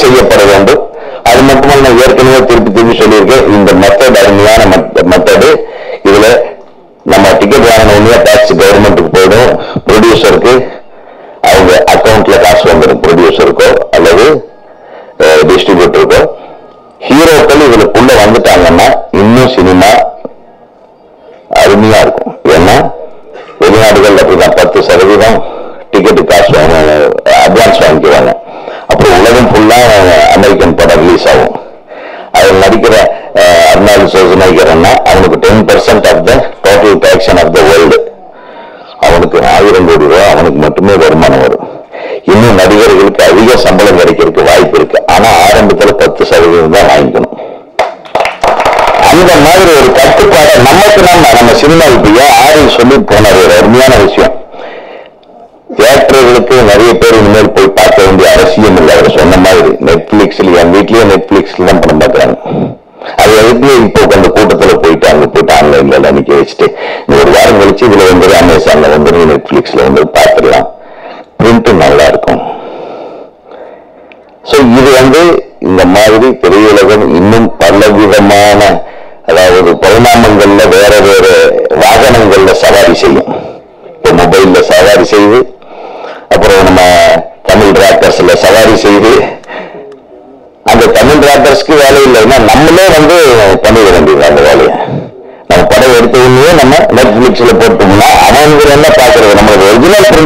செய்யப்பட வேண்டும். அது மட்டுமல்ல நான் ஏற்கனவே திருப்பி திருப்பி சொல்லியிருக்கேன் இந்த மெத்தட் அருமையான மெத்தடு இதுல நம்ம டிக்கெட் வாங்கின உடனே டேக்ஸ் கவர்மெண்ட்டுக்கு போயிடும். ப்ரொடியூசருக்கு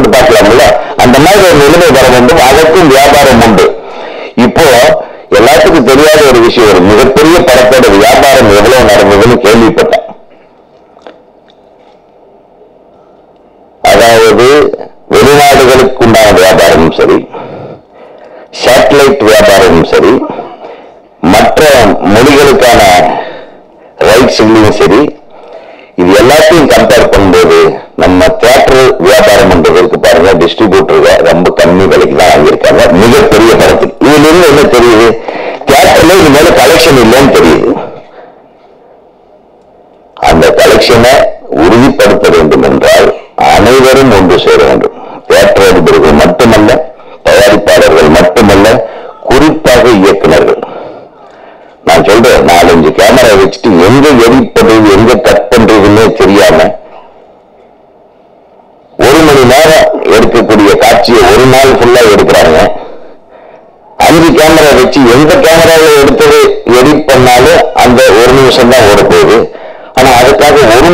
யோசித்து பார்க்கலாம்ல? அந்த மாதிரி ஒரு நிலைமை வர வேண்டும் அதற்கும் வியாபாரம் உண்டு. இப்போ எல்லாத்துக்கும் தெரியாத ஒரு விஷயம் ஒரு மிகப்பெரிய படத்தோட வியாபாரம் எவ்வளவு நடந்ததுன்னு கேள்விப்பட்டேன். அதாவது வெளிநாடுகளுக்கு உண்டான வியாபாரமும் சரி சேட்டலைட் வியாபாரமும் சரி மற்ற மொழிகளுக்கான ரைட்ஸ்லையும் சரி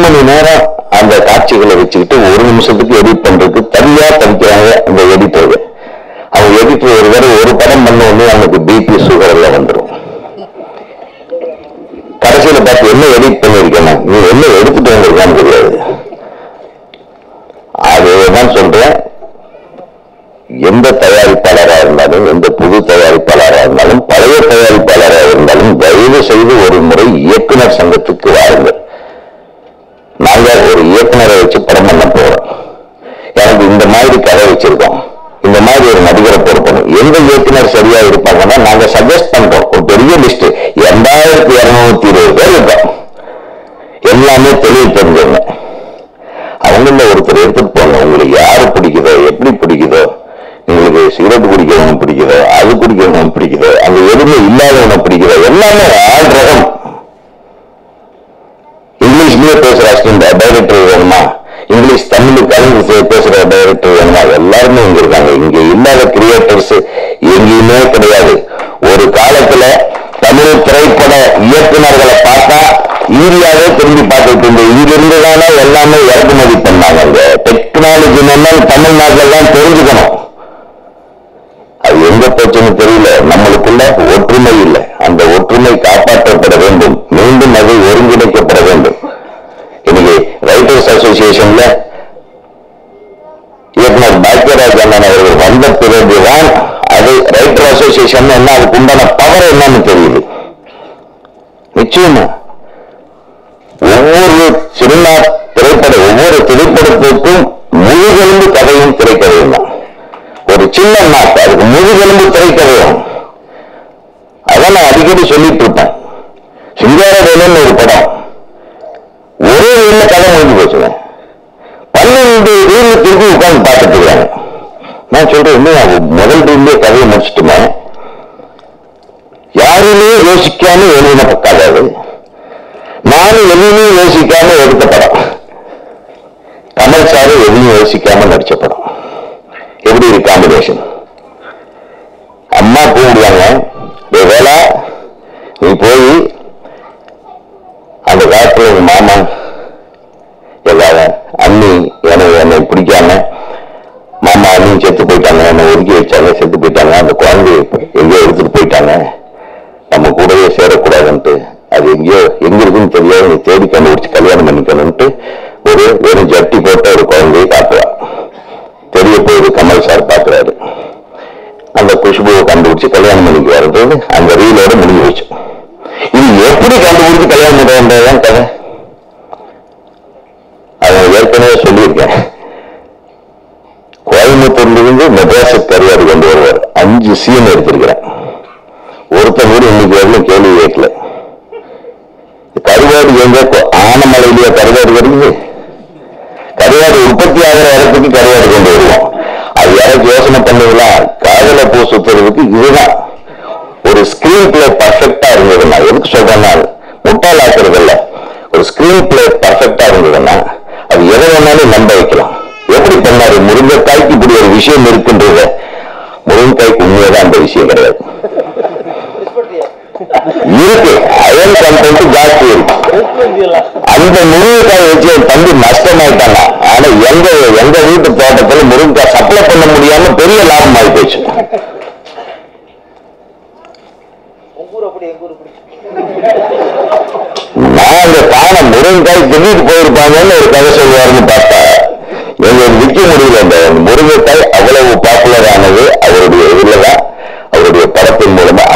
மணி நேரம் அந்த காட்சிகளை வச்சுக்கிட்டு ஒரு நிமிஷத்துக்கு எடிட் பண்றதுக்கு தனியா தவிக்கிறாங்க அந்த எடிட்டர் அவங்க எடிட்டர் ஒரு தடவை ஒரு படம் பண்ண உடனே அவனுக்கு பிபி சுகர் எல்லாம் வந்துடும் கடைசியில பார்த்து என்ன எடிட் பண்ணிருக்கேன் நீ என்ன எடுத்துட்டு வந்திருக்கான்னு தெரியாது அதுதான் சொல்றேன். எந்த தயாரிப்பாளராக இருந்தாலும் எந்த புது தயாரிப்பாளராக இருந்தாலும் பழைய தயாரிப்பாளராக இருந்தாலும் தயவு செய்து ஒரு முறை இயக்குனர் சங்கத்துக்கு வாருங்கள் இயக்குனரை வச்சு படம் பண்ண போறோம். எனக்கு இந்த மாதிரி கதை வச்சிருக்கோம். இந்த மாதிரி ஒரு நடிகரை பொறுப்பணும் எந்த இயக்குனர் சரியா இருப்பாங்கன்னா நாங்க சஜஸ்ட் பண்றோம். ஒரு பெரிய லிஸ்ட் இரண்டாயிரத்தி இருநூத்தி இருபது பேர் இருக்கோம். எல்லாமே தெளிவு தெரிஞ்சவங்க அவங்கள ஒருத்தர் எடுத்துட்டு போங்க. உங்களுக்கு யாரு பிடிக்குதோ எப்படி பிடிக்குதோ. உங்களுக்கு சிகரெட் குடிக்கிறவங்க பிடிக்குதோ அது குடிக்கிறவங்க பிடிக்குதோ அந்த எதுவுமே இல்லாதவங்க பிடிக்குதோ எல்லாமே ஆள் ரகம். இங்கிலீஷ்லயே பேசுற அஸ்டின் வேணுமா இங்கிலீஷ் தமிழ் கலந்து பேசுற டைரக்டர் வேணுமா எல்லாருமே இங்க இருக்காங்க. இங்க இல்லாத கிரியேட்டர்ஸ் எங்கேயுமே கிடையாது. ஒரு காலத்துல தமிழ் திரைப்பட இயக்குநர்களை பார்த்தா இந்தியாவே திரும்பி பார்த்துட்டு இருந்த இங்க தானே எல்லாமே இறக்குமதி பண்ணாங்க அங்க. டெக்னாலஜி நம்ம தமிழ்நாட்டுல எல்லாம் தெரிஞ்சுக்கணும். அது எங்க போச்சுன்னு தெரியல. நம்மளுக்குள்ள ஒற்றுமை இல்லை. அந்த ஒற்றுமை காப்பாற்றப்பட வேண்டும். மீண்டும் அது ஒருங்கிணைக்கப்பட வேண்டும். ரைட்டர்ஸ் அசோசியேஷன்ல இயக்குனர் பாக்கியராஜ் அண்ணன் அவர்கள் வந்த பிறகுதான் அது ரைட்டர் அசோசியேஷன் என்ன அதுக்கு உண்டான பவர் என்னன்னு தெரியுது. நிச்சயமா. ஒவ்வொரு சினிமா திரைப்பட ஒவ்வொரு திரைப்படத்திற்கும் முழுகெலும்பு கதையும் திரைக்கதையும் தான். ஒரு சின்ன நாட்டு அதுக்கு முழுகெலும்பு திரைக்கதையும். அதான் நான் அடிக்கடி சொல்லிட்டு இருப்பேன். சிங்காரவேலன் ஒரு படம். ஒரே வீட்டுல கதை முடிஞ்சு போச்சுங்க பன்னெண்டு ரீல் திருப்பி உட்கார்ந்து பார்த்துட்டு இருக்காங்க. நான் சொல்றேன் இன்னும் முதல் ரீல்லே கதையை முடிச்சுட்டுமே? யாருமே யோசிக்காம எழுதின பக்காது அது. நானும் எதுவுமே யோசிக்காம எடுத்த படம். கமல் சாரு எதுவும் யோசிக்காம நடிச்ச படம். எப்படி ஒரு காம்பினேஷன் அம்மா கூப்பிடுவாங்க வேலை நீ போய் அந்த காலத்துல உங்க மாமா எல்லாரும் அண்ணி எனக்கு என்னை பிடிக்காம மாமா அண்ணியும் செத்து போயிட்டாங்க என்னை ஒதுக்கி வச்சாங்க செத்து போயிட்டாங்க அந்த குழந்தைய எங்கேயோ எடுத்துட்டு போயிட்டாங்க நம்ம கூடவே சேரக்கூடாதுன்ட்டு அது எங்கேயோ எங்க இருக்குன்னு தெரியாது நீ தேடி கண்டுபிடிச்சு கல்யாணம் பண்ணிக்கணும்ட்டு ஒரு வெறும் ஜட்டி போட்ட ஒரு குழந்தையை காட்டுவா தெரிய போகுது கமல் சார் பார்க்கிறாரு அந்த குஷ்புவை கண்டுபிடிச்சு கல்யாணம் பண்ணிக்குவாருன்றது அந்த ரீலோட முடிஞ்சு போச்சு இது எப்படி கண்டுபிடிச்சு கல்யாணம் பண்ணுறதுதான் கதை அதை ஏற்கனவே சொல்லியிருக்கேன் கோயம்புத்தூர்லிருந்து மெட்ராஸுக்கு கருவாடு கொண்டு வருவார் அஞ்சு சீன் எடுத்திருக்கிறேன் ஒருத்தன் கூட இன்னைக்கு வரலும் கேள்வி கேட்கல கருவாடு எங்க ஆனமலையிலேயே கருவாடு வருது. கருவாடு உற்பத்தி ஆகிற இடத்துக்கு கருவாடு கொண்டு வருவோம். அது யாராவது யோசனை பண்ணுவீங்களா காதல பூ சுத்துறதுக்கு இதுதான். ஒரு ஸ்கிரீன் பிளே பர்ஃபெக்டா இருந்ததுன்னா எதுக்கு சொல்றேன்னா முட்டாள் ஆக்குறது இல்ல ஒரு ஸ்கிரீன் பிளே பர்ஃபெக்டா இருந்ததுன்னா அது எதை வேணாலும் நம்ப வைக்கலாம். எப்படி பண்ணாரு? முருங்கைக்காய்க்கு இப்படி ஒரு விஷயம் இருக்குன்றது. முருங்கைக்காய்க்கு உண்மையதான் அந்த விஷயம் கிடையாது. இருக்கு. அயன் கண்டென்ட் ஜாஸ்தி இருக்கு. அந்த முருங்கைக்காய் வச்சு என் தம்பி நஷ்டமாயிட்டாங்க. ஆனா எங்க எங்க வீட்டு தோட்டத்துல முருங்கைக்காய் சப்ளை பண்ண முடியாம பெரிய லாபம் ஆகி போச்சு. நான் அந்த காண முருங்கைக்காய் திடீர்னு போயிருப்பாங்கன்னு ஒரு கதை சொல்லுவாருன்னு பார்த்தா எங்களுக்கு விற்க முடியல அந்த முருங்கைக்காய் அவ்வளவு பாப்புலர் ஆனது அவருடைய இதுல தான் அவருடைய படத்தின் மூலமா.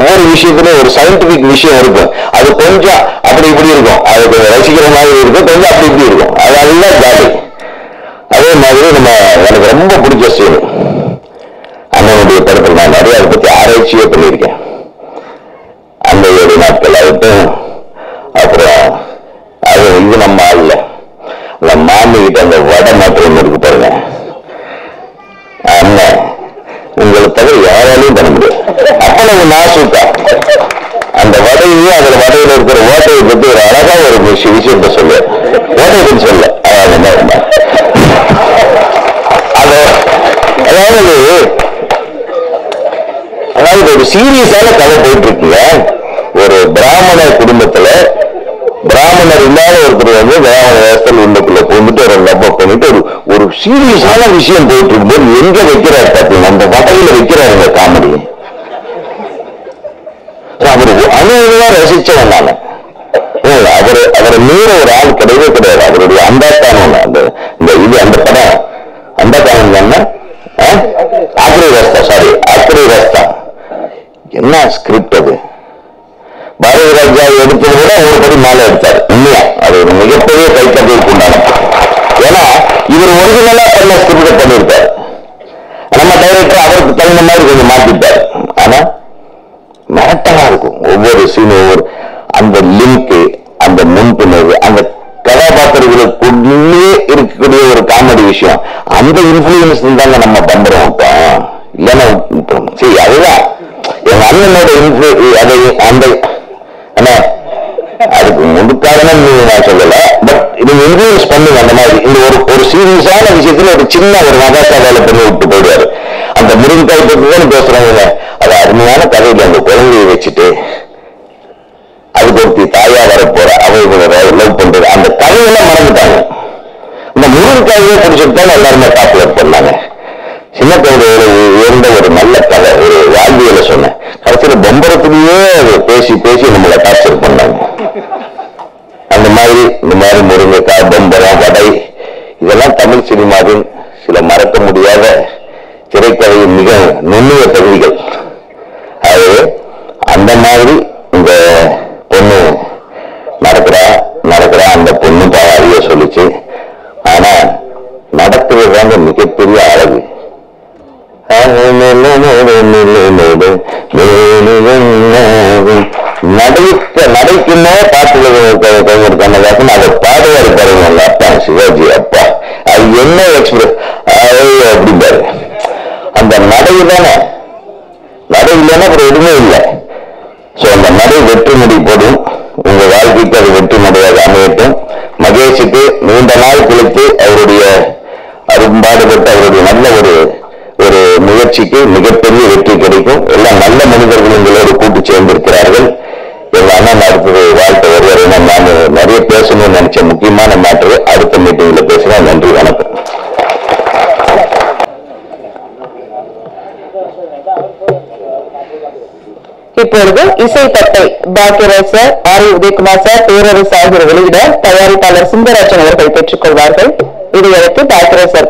ஒவ்வொரு விஷயத்திலும் ஒரு சயின்டிபிக் விஷயம் இருக்கும் அது கொஞ்சம் அப்படி இப்படி இருக்கும். அது கொஞ்சம் ரசிக்கிற மாதிரி இருக்கும் கொஞ்சம் அப்படி இப்படி இருக்கும். அது அதுதான் ஜாலி அதே மாதிரி நம்ம எனக்கு ரொம்ப பிடிச்ச சீன். அண்ணனுடைய படத்தில் நான் நிறைய அதை பத்தி ஆராய்ச்சியே பண்ணியிருக்கேன். அந்த ஏழு நாட்கள் ஆகட்டும். அப்புறம் அது இது நம்ம ஆள் நம்ம மாமிக்கிட்ட அந்த வடை மாற்றம் மாசுட்டா அந்த வடையும் அதுல வடையில இருக்கிற ஓட்டையை பத்தி ஒரு அழகா ஒரு விஷயம் விஷயத்த சொல்லு. ஓட்டையை பத்தி சொல்ல. அதாவது அதாவது ஒரு சீரியஸான கதை போயிட்டு இருக்குங்க ஒரு பிராமண குடும்பத்துல பிராமணர் இல்லாத ஒருத்தர் வந்து பிராமண வேஸ்தல் உள்ளுக்குள்ள போந்துட்டு ஒரு லப்ப பண்ணிட்டு ஒரு ஒரு சீரியஸான விஷயம் போயிட்டு இருக்கும்போது எங்க வைக்கிறாரு பாத்தீங்கன்னா அந்த வகையில வைக்கிறாருங்க காமெடியும் அவர் அணுவா ரசிச்சவன் நானு இல்ல, அவரு அவரை மீற ஒரு ஆள் கிடையவே கிடையாது. அவருடைய அந்தாத்தானம் அந்த இந்த இது அந்த படம். அந்தாத்தானம் என்ன? ஆக்ரி ரஸ்தா சாரி ஆக்ரி ரஸ்தா. என்ன ஸ்கிரிப்ட் அது? பாரதி ராஜா எடுத்தது விட ஒரு படி மேலே எடுத்தார். உண்மையா? அது ஒரு மிகப்பெரிய கைத்தட்டலுக்கு உண்டான ஏன்னா இவர் ஒரிஜினலா பண்ண ஸ்கிரிப்ட் பண்ணியிருப்பார். நம்ம டைரக்டர் அவருக்கு தகுந்த மாதிரி கொஞ்சம் மாத்திட்டார் ஆனா மேட்டமா இருக்கும் ஒவ்வொரு சீன் அந்த லிங்க் அந்த முன்புணர்வு அந்த கதாபாத்திரங்களுக்குள்ளே இருக்கக்கூடிய ஒரு காமெடி விஷயம். அந்த இன்ஃபுளுன்ஸ் தாங்க நம்ம பண்றோம் இப்போ இல்லைன்னா சரி அதுதான். எங்க அண்ணனோட இன்ஃபுளு அதை அந்த என்ன? அதுக்கு முழு காரணம் நான் சொல்லல. பட் இது இன்ஃபுளுன்ஸ் பண்ணுங்க அந்த மாதிரி. இந்த ஒரு ஒரு சீரியஸான விஷயத்துல ஒரு சின்ன ஒரு மகாசா வேலை பண்ணி விட்டு போயிடுவாரு. அந்த முருங்காய் பத்தி தான் பேசுறாங்க. அது அருமையான கதையில அந்த குழந்தையை வச்சுட்டு அதுக்கு ஒருத்தி தாயா வர போற அவ லவ் பண்றது அந்த கதையெல்லாம் மறந்துட்டாங்க இந்த முருங்காயே பிடிச்சிட்டு தான் எல்லாருமே பாப்புலர் பண்ணாங்க. சின்ன கவிதையோட உயர்ந்த ஒரு நல்ல கதை ஒரு வாழ்வியலை சொன்னேன். கடைசியில் பொம்பரத்திலேயே அது பேசி பேசி நம்மளை டார்ச்சர் பண்ணாங்க. அந்த மாதிரி இந்த மாதிரி முருங்கைக்காய் பொம்பரம் வடை இதெல்லாம் தமிழ் சினிமாவின் சில மறக்க முடியாத திரைக்கதையின் மிக நுண்ணிய பகுதிகள். அது அந்த மாதிரி இந்த இப்பொழுது இசைத்தட்டை Bhagyaraj sir R Udhayakumar sir Perarasu ஆகியோர் வெளியிட தயாரிப்பாளர் சுந்தரராஜன் அவர்கள் பெற்றுக் கொள்வார்கள் இதையடுத்து பாக்கியராஜ் சார்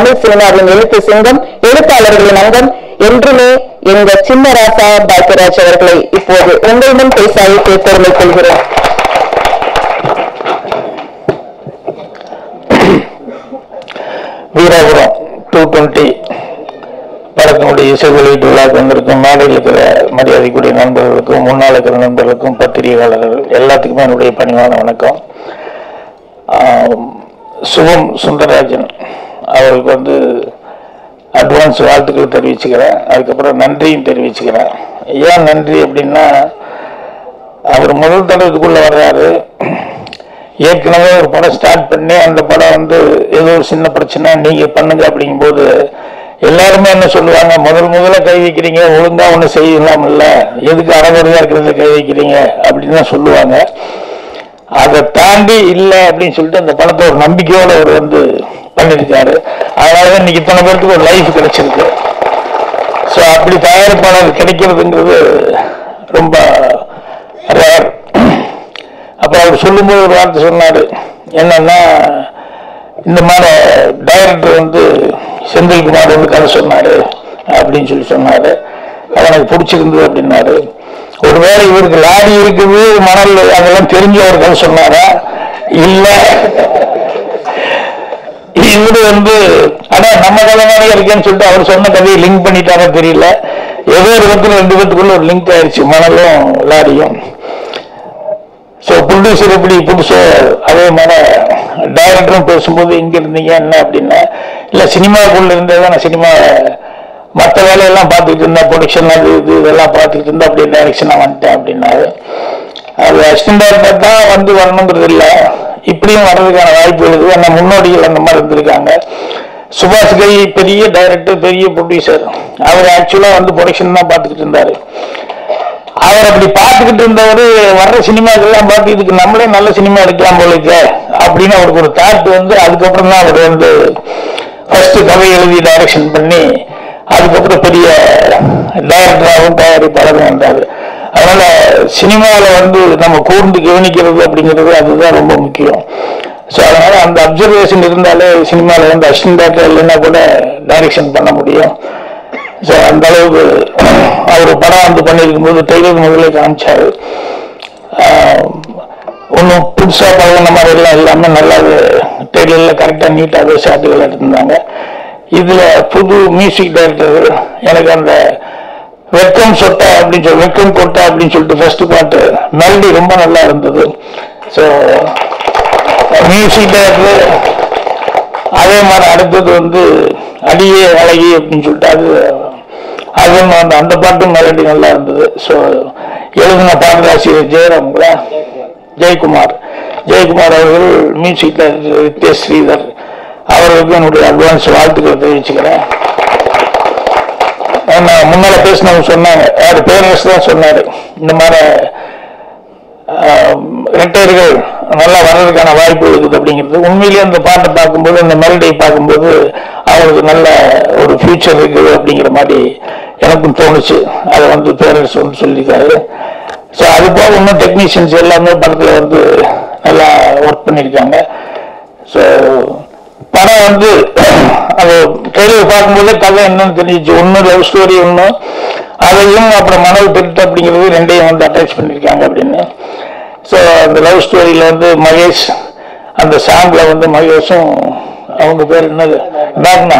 தமிழ் சினிமாவின் எழுத்து சிங்கம் எழுத்தாளர்களின் அங்கம் என்றுமே எங்க சின்ன ராசா பாக்கியராஜ் அவர்களை இப்போது உங்களிடம் பேச பெருமை கொள்கிறேன். வீராபுரம் டூ டுவெண்ட்டி படத்தினுடைய இசை வெளியீட்டு விழாவுக்கு வந்திருக்கும் இருக்கிற மரியாதைக்குரிய நண்பர்களுக்கும் முன்னால் இருக்கிற நண்பர்களுக்கும் பத்திரிகையாளர்கள் எல்லாத்துக்குமே என்னுடைய பணிவான வணக்கம். சுபம் சுந்தரராஜன் அவருக்கு வந்து அட்வான்ஸ் வாழ்த்துக்கள் தெரிவிச்சுக்கிறேன். அதுக்கப்புறம் நன்றியும் தெரிவிச்சுக்கிறேன். ஏன் நன்றி அப்படின்னா அவர் முதல் தடவைக்குள்ளே வர்றாரு. ஏற்கனவே ஒரு படம் ஸ்டார்ட் பண்ணி அந்த படம் வந்து ஏதோ ஒரு சின்ன பிரச்சனை நீங்கள் பண்ணுங்க அப்படிங்கும்போது எல்லாருமே என்ன சொல்லுவாங்க முதல் முதல்ல கை வைக்கிறீங்க ஒழுங்காக ஒன்று செய்யலாம் இல்லை. எதுக்கு அறகுறையா இருக்கிறத கை வைக்கிறீங்க? அப்படின்னு தான் சொல்லுவாங்க. அதை தாண்டி இல்லை அப்படின்னு சொல்லிட்டு அந்த படத்தை ஒரு நம்பிக்கையோடு அவர் வந்து பண்ணியிருக்காரு அதனால இன்னைக்கு இத்தனை பேருக்கு ஒரு லைஃப் கிடைச்சிருக்கு. ஸோ அப்படி தயாரிப்பாளர் கிடைக்கிறதுங்கிறது ரொம்ப ரேர் அப்போ அவர் சொல்லும்போது ஒரு வார்த்தை சொன்னார். என்னன்னா இந்த மாதிரி டைரக்டர் வந்து செந்தில்குமார் வந்து கதை சொன்னார் அப்படின்னு சொல்லி சொன்னார். அவனுக்கு பிடிச்சிருந்தது அப்படின்னாரு. ஒருவேளை இவருக்கு லாரி இருக்குது மணல் அதெல்லாம் தெரிஞ்ச ஒரு கதை சொன்னாரா? இல்லை. இவரு வந்து அடா நம்ம கதை இருக்கேன்னு சொல்லிட்டு அவர் சொன்ன கதையை லிங்க் பண்ணிட்டாரா தெரியல. ஏதோ ஒரு விதத்துல ரெண்டு பேத்துக்குள்ள ஒரு லிங்க் ஆயிடுச்சு மணலும் லாரியும். ஸோ ப்ரொடியூசர் எப்படி புதுசோ அதே மாதிரி டைரக்டரும் பேசும்போது இங்க இருந்தீங்க என்ன அப்படின்னா இல்லை சினிமாவுக்குள்ள இருந்தே தான் நான் சினிமா மற்ற வேலையெல்லாம் பார்த்துக்கிட்டு இருந்தேன் ப்ரொடக்ஷன் அது இது இதெல்லாம் பார்த்துக்கிட்டு இருந்தேன் அப்படியே டைரக்ஷனாக வந்துட்டேன் அப்படின்னாரு. அது அசிஸ்டன்ட் டைரக்டர் வந்து வரணுங்கிறது இல்லை. இப்படியும் வர்றதுக்கான வாய்ப்பு இருக்குது. அந்த முன்னோடிகள் அந்த மாதிரி இருந்திருக்காங்க. சுபாஷ் கை பெரிய டைரக்டர் பெரிய ப்ரொடியூசர் அவர் ஆக்சுவலாக வந்து ப்ரொடக்ஷன் தான் பார்த்துக்கிட்டு இருந்தார். அவர் அப்படி பார்த்துக்கிட்டு இருந்தவர் வர்ற சினிமாக்கெல்லாம் பார்த்து இதுக்கு நம்மளே நல்ல சினிமா எடுக்கலாம் போல அப்படின்னு அவருக்கு ஒரு தாட் வந்து அதுக்கப்புறம் தான் அவர் வந்து ஃபர்ஸ்ட் கதை எழுதி டைரக்ஷன் பண்ணி அதுக்கப்புறம் பெரிய டைரக்டராகவும் தயாரிப்பாளரும் வந்தார். அதனால சினிமாவில் வந்து நம்ம கூர்ந்து கவனிக்கிறது அப்படிங்கிறது அதுதான் ரொம்ப முக்கியம். ஸோ அதனால அந்த அப்சர்வேஷன் இருந்தாலே சினிமாவில் வந்து அஸ்வின் டாக்டர் இல்லைன்னா கூட டைரக்ஷன் பண்ண முடியும். ஸோ அந்த அளவுக்கு அவர் படம் வந்து பண்ணியிருக்கும் போது டெய்லர் முதல்ல காமிச்சாரு. ஒன்றும் புதுசாக பழகின மாதிரிலாம் இல்லாமல் நல்லா டெய்லரில் கரெக்டாக நீட்டாக ஷாட்டுகள் எடுத்திருந்தாங்க. இதில் புது மியூசிக் டைரக்டர் எனக்கு அந்த வெக்கம் சொட்டா அப்படின்னு சொல்லி வெக்கம் கொட்டா அப்படின்னு சொல்லிட்டு ஃபர்ஸ்ட் பாட்டு. மெலடி ரொம்ப நல்லா இருந்தது. ஸோ மியூசிக் டேரக்டர் அதே மாதிரி அடுத்தது வந்து அடியே அழகி அப்படின்னு சொல்லிட்டு அது அதுவும் அந்த அந்த பாட்டும் மெலடி நல்லா இருந்தது. ஸோ எழுதின பாடலாசிரியர் ஜெயராம்ங்களா ஜெயக்குமார். ஜெயக்குமார் அவர்கள் மியூசிக் டேரக்டர் வித்யா ஸ்ரீதர் அவர்களுக்கு என்னுடைய அட்வான்ஸ் வாழ்த்துக்களை தெரிவிச்சுக்கிறேன். நான் முன்னால பேசினவங்க சொன்னாங்க. யார் பேரரசு தான் சொன்னாரு. இந்த மாதிரி ரிட்டையர்கள் நல்லா வர்றதுக்கான வாய்ப்பு இருக்குது அப்படிங்கிறது. உண்மையிலேயே அந்த பாட்டை பார்க்கும்போது அந்த மெலடியை பார்க்கும்போது அவங்களுக்கு நல்ல ஒரு ஃபியூச்சர் இருக்குது அப்படிங்கிற மாதிரி எனக்கும் தோணுச்சு. அதை வந்து பேரரசு வந்து சொல்லியிருக்காரு. ஸோ அது போக இன்னும் டெக்னீஷியன்ஸ் எல்லாமே படத்தில் வந்து நல்லா ஒர்க் பண்ணியிருக்காங்க. ஸோ படம் வந்து அது ட்ரெயிலர் பார்க்கும்போதே கதை என்னன்னு தெரிஞ்சிச்சு. ஒன்று லவ் ஸ்டோரி ஒன்று அதையும் அப்புறம் மணல் திருட்டு அப்படிங்கிறது ரெண்டையும் வந்து அட்டாச் பண்ணியிருக்காங்க அப்படின்னு. ஸோ அந்த லவ் ஸ்டோரியில் வந்து மகேஷ் அந்த சாங்கில் வந்து மகேஷும் அவங்க பேர் என்னது? மேக்னா.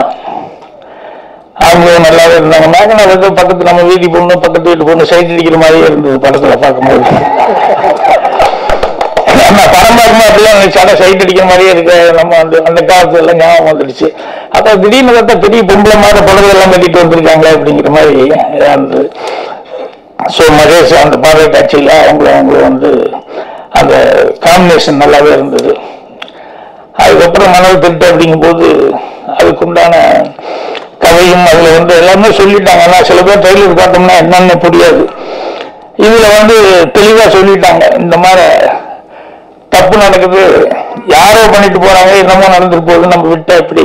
அவங்க நல்லாவே இருந்தாங்க. மேக்னா வந்து பக்கத்து நம்ம வீட்டுக்கு பொண்ணு பக்கத்து வீட்டு பொண்ணு சைட் அடிக்கிற மாதிரியே இருந்தது படத்தில் பார்க்கும்போது. நான் படம் அப்படிலாம் சைட் அடிக்கிற மாதிரியே இருக்கு நம்ம அந்த அந்த காலத்துல எல்லாம் ஞாபகம் வந்துடுச்சு. அப்போ திடீர்னு பார்த்தா பெரிய பொம்பளை மாதிரி புடவையெல்லாம் கட்டிட்டு வந்திருக்காங்களே அப்படிங்கிற மாதிரி இருந்தது ஸோ மகேஷ் அந்த பாடல் காட்சியில் அவங்களும் அவங்களும் வந்து அந்த காம்பினேஷன் நல்லாவே இருந்தது. அதுக்கப்புறம் மணல் திட்டு அப்படிங்கும்போது அதுக்குண்டான கதையும் அதில் வந்து எல்லாமே சொல்லிட்டாங்க. ஆனால் சில பேர் ட்ரெயிலர் பார்த்தோம்னா என்னென்னு புரியாது. இதில் வந்து தெளிவாக சொல்லிட்டாங்க. இந்த மாதிரி தப்பு நடக்குது யாரோ பண்ணிட்டு போறாங்க என்னமோ நடந்துட்டு போகுது நம்ம விட்டா எப்படி?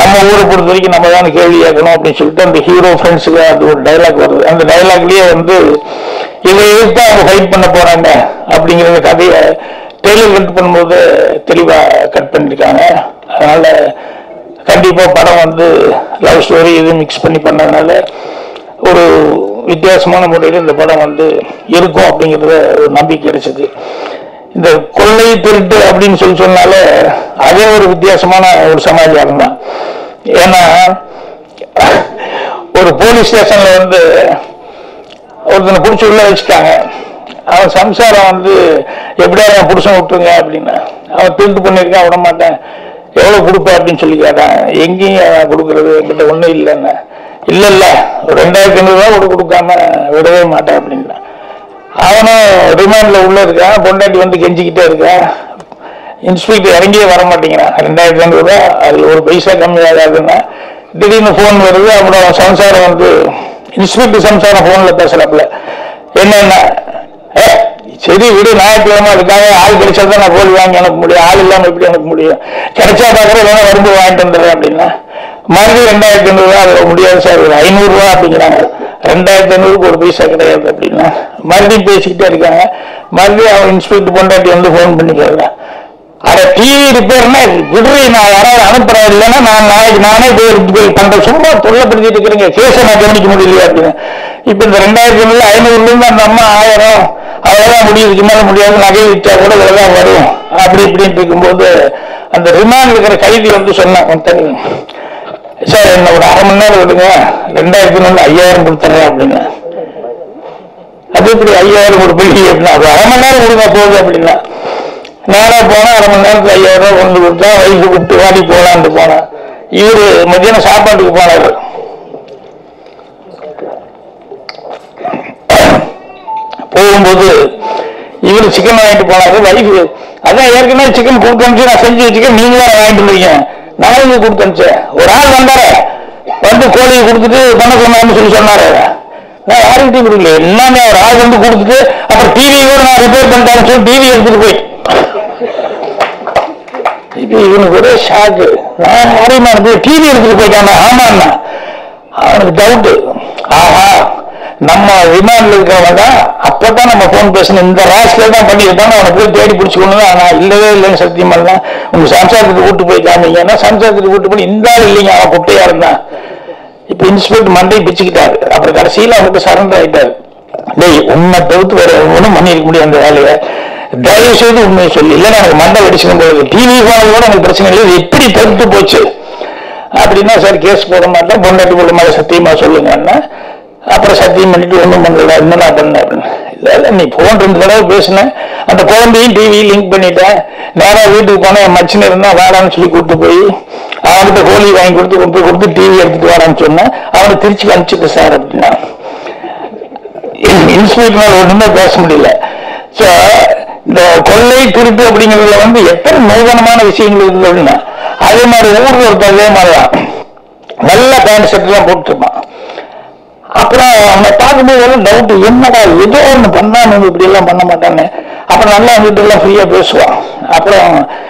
நம்ம ஊரை பொறுத்த வரைக்கும் நம்ம தான் கேள்வி கேட்கணும் அப்படின்னு சொல்லிட்டு அந்த ஹீரோ ஃப்ரெண்ட்ஸுக்கு அது ஒரு டைலாக் வருது. அந்த டைலாக்லயே வந்து இதை எதிர்த்து அவங்க ஃபைட் பண்ண போறாங்க அப்படிங்கிற கதையை டெய்லர் கட் பண்ணும்போது தெளிவா கட் பண்ணிருக்காங்க. அதனால கண்டிப்பா படம் வந்து லவ் ஸ்டோரி இது மிக்ஸ் பண்ணி பண்ணதுனால ஒரு வித்தியாசமான முறையில் இந்த படம் வந்து இருக்கும் அப்படிங்கிறத ஒரு நம்பிக்கை கிடைச்சது. இந்த கொள்ளை திருட்டு அப்படின்னு சொல்லி சொன்னாலே அதே ஒரு வித்தியாசமான ஒரு சமாச்சாரம் தான். ஏன்னா ஒரு போலீஸ் ஸ்டேஷன்ல வந்து ஒருத்தனை பிடிச்சி உள்ள வச்சுட்டாங்க. அவன் சம்சாரம் வந்து எப்படியா என் புருஷன் விட்டுருங்க அப்படின்னு. அவன் திருட்டு பண்ணியிருக்கான் விட மாட்டேன். எவ்வளோ கொடுப்ப அப்படின்னு சொல்லி கேட்டான். எங்கேயும் கொடுக்கறது என்கிட்ட ஒன்றும் இல்லைன்னு. இல்லை இல்லை. ஒரு ரெண்டாயிரத்தி ஐநூறுரூவா கூட கொடுக்காம விடவே மாட்டேன் அப்படின்னா. அவனும் ரிமாண்ட்ல உள்ள இருக்கான். பொண்டாட்டி வந்து கெஞ்சிக்கிட்டே இருக்கான். இன்ஸ்பெக்டர் இறங்கியே வர மாட்டேங்கிறான். ரெண்டாயிரத்தி ஐநூறு ரூபா அதுல ஒரு பைசா கம்மியாகாதுன்னா திடீர்னு ஃபோன் வருது அப்புறம் சம்சாரம் வந்து இன்ஸ்பெக்டர் சம்சாரம் ஃபோனில் பேசுறாப்புல என்னென்ன? "ஏ, சரி விடு ஞாயிற்றுக்கிழமை அதுக்காக ஆள் கிடைச்சா தான் நான் கோழி வாங்கி அனுப்ப முடியும். ஆள் இல்லாமல் எப்படி அனுப்ப முடியும்? கிடைச்சா பார்க்குற வேணா வரும்போது வாங்கிட்டு வந்துடுறேன் அப்படின்னா மறுபடியும் ரெண்டாயிரத்தி ஐநூறுரூவா அதில் முடியாது சார். ஒரு ஐநூறுரூவா அப்படிங்கிறாங்க. ரெண்டாயிரத்தி ஐநூறுக்கு ஒரு பைசா கிடையாது அப்படின்னா மறுபடியும் பேசிக்கிட்டே இருக்காங்க. மறுபடியும் அவன் இன்ஸ்பெக்டர் பொண்டாட்டி வந்து ஃபோன் பண்ணி கேட்குறான் அட டிவி ரிப்பேர்னா விடுறி நான் யாராவது அனுப்புறேன் இல்லைன்னா நான் நாளைக்கு நானே போய் போய் பண்றேன். சும்மா தொல்லைப்படுத்திட்டு இருக்கிறீங்க. கேஸை நான் கவனிக்க முடியலையா அப்படின்னு. இப்போ இந்த ரெண்டாயிரத்தி ஐநூறு ஐநூறுலேருந்து அந்த அம்மா ஆயிரம். அவ்வளோதான் முடியும் மேலே முடியாது. நகை விற்றா கூட இவ்வளவுதான் வரும். அப்படி இப்படின்னு இருக்கும்போது அந்த ரிமாண்ட் இருக்கிற கைதி வந்து சொன்னான் தனி சார் என்ன ஒரு அரை மணி நேரம் விடுங்க. ரெண்டாயிரத்தி ஐநூறு ஐயாயிரம் கொடுத்துறேன் அப்படின்னு. அது இப்படி ஐயாயிரம் ஒரு அப்படின்னா அது அரை மணி நேரம் கொடுங்க போகுது அப்படின்னா. நேராக போனால் அரை மணி நேரத்துக்கு ஐயாயிரம் ரூபா கொண்டு கொடுத்தா வயசு கூப்பிட்டு வாடி போகலான்ட்டு போனேன். இவரு மத்தியானம் சாப்பாட்டுக்கு போனார். போகும்போது இவரு சிக்கன் வாங்கிட்டு போனாரு. வைஃப் அதான் ஏற்கனவே சிக்கன் கொடுத்து நான் செஞ்சு வச்சுக்கேன் நீங்களும் வாங்கிட்டு இருக்கீங்க நான் கொடுத்து அனுப்பிச்சேன் ஒரு ஆள் வந்தாரு. வந்து கோழியை கொடுத்துட்டு பண்ண சொன்னாருன்னு சொல்லி சொன்னாரு. நான் யாருக்கிட்டையும் கொடுக்கல எல்லாமே ஒரு ஆள் வந்து கொடுத்துட்டு அப்புறம் டிவி கூட நான் ரிப்பேர் பண்ணிட்டேன் சொல்லி டிவி எடுத்துட்டு போய். இது இவனுக்கு ஒரே ஷாக்கு நான் யாரையுமா டிவி எடுத்துட்டு போயிட்டாங்க ஆமாண்ணா. அவனுக்கு டவுட்டு ஆஹா. நம்ம விமானில் இருக்கிறவங்க தான் அப்பதான் நம்ம ஃபோன் பேசணும். இந்த ராசில தான் பண்ணியிருப்பாங்க அவனை போய் தேடி பிடிச்சிக்கணும் ஆனா இல்லவே இல்லைன்னு சத்தியம் இல்லை. உங்க சம்சாரத்துக்கு கூட்டு போய் காமிங்கன்னா சம்சாரத்துக்கு கூட்டு போய் இந்த ஆள் இல்லைங்க. அவன் குட்டையா இருந்தான். இப்ப இன்ஸ்பெக்டர் மண்டையை பிச்சுக்கிட்டாரு. அப்புறம் கடைசியில அவனுக்கு சரண்டர் ஆயிட்டாரு. டேய் உன்னை தவிர்த்து வேற ஒன்றும் பண்ணியிருக்க முடியாது அந்த வேலையை. தயவு செய்து உண்மையை சொல்லி. இல்லை எனக்கு மண்டை வெடிச்சுக்கும் போது டிவி போனது கூட எனக்கு பிரச்சனை இல்லை. எப்படி தடுத்து போச்சு? அப்படின்னா சார் கேஸ் போட மாட்டேன் பொண்டாட்டி போட மாதிரி சத்தியமா சொல்லுங்கன்னா அப்புறம் சத்தியம் பண்ணிட்டு ஒன்றும் பண்ணல என்னடா பண்ண அப்படின்னு. இல்லை இல்லை நீ போன் ரெண்டு தடவை பேசினேன் அந்த குழந்தையும் டிவி லிங்க் பண்ணிட்டேன் நேராக வீட்டுக்கு போனேன் என் மச்சினு இருந்தால் வேடான்னு சொல்லி கூப்பிட்டு போய் அவன்கிட்ட கோழி வாங்கி கொடுத்து கொண்டு போய் கொடுத்து டிவி எடுத்துட்டு வரான்னு சொன்னேன். அவனை திருச்சி அனுப்பிச்சுட்டு சார் அப்படின்னா. இன்ஸ்பெக்டர் ஒன்றுமே பேச முடியல. சோ இந்த கொள்ளை திருட்டு அப்படிங்கிறதுல வந்து எத்தனை நூதனமான விஷயங்கள் இருக்குது அப்படின்னா அதே மாதிரி ஊர்ல இருக்க அதே மாதிரிதான். நல்ல பேண்ட் ஷர்ட் போட்டுருப்பான் அப்புறம் அவனை பார்க்கும்போது எல்லாம் டவுட் என்னடா ஏதோ ஒன்று பண்ணாம இப்படி எல்லாம் பண்ண மாட்டான்னு அப்புறம் நல்லா வந்துட்டு எல்லாம் ஃப்ரீயா பேசுவான். அப்புறம்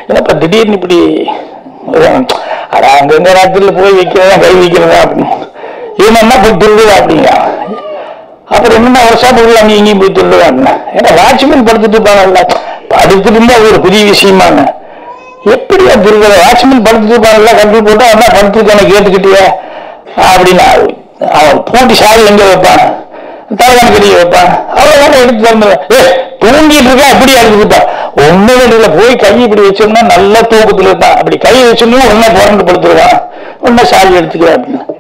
என்னப்பா திடீர்னு இப்படி அட அங்கங்க ராத்திரில போய் வைக்கிறதா கை வைக்கிறதா? அப்படின்னு இவன் போய் திருடுவா அப்படிங்க அப்புறம் என்னன்னா ஒரு சாப்பிட்டு அங்கே இங்கேயும் போய் திருடுவாங்க ஏன்னா வாட்ச்மேன் படுத்துட்டு இருப்பாங்கல்ல படுத்துட்டு இருந்தா அது ஒரு பெரிய விஷயமான எப்படியா திருடுற வாட்ச்மேன் படுத்துட்டு இருப்பாங்கல்ல கட்டி போட்டு அண்ணா தான் படுத்துருக்கான கேட்டுக்கிட்டியா? அப்படின்னா பூட்டி சாவி எங்க வைப்பான்? தலைவன் கடிக்க வைப்பான். அவ்வளவுதான் எடுத்து தந்துடுவேன் ஏ தூங்கிட்டு இருக்கா? அப்படி அடிச்சுப்பா ஒண்ணு இல்லை போய் கை இப்படி வச்சோம்னா நல்ல தூக்கத்துல இருப்பான். அப்படி கை வச்சோம்னா உடனே புரண்டு படுத்துருவான். உடனே சாவி எடுத்துக்கிறேன் அப்படின்னு.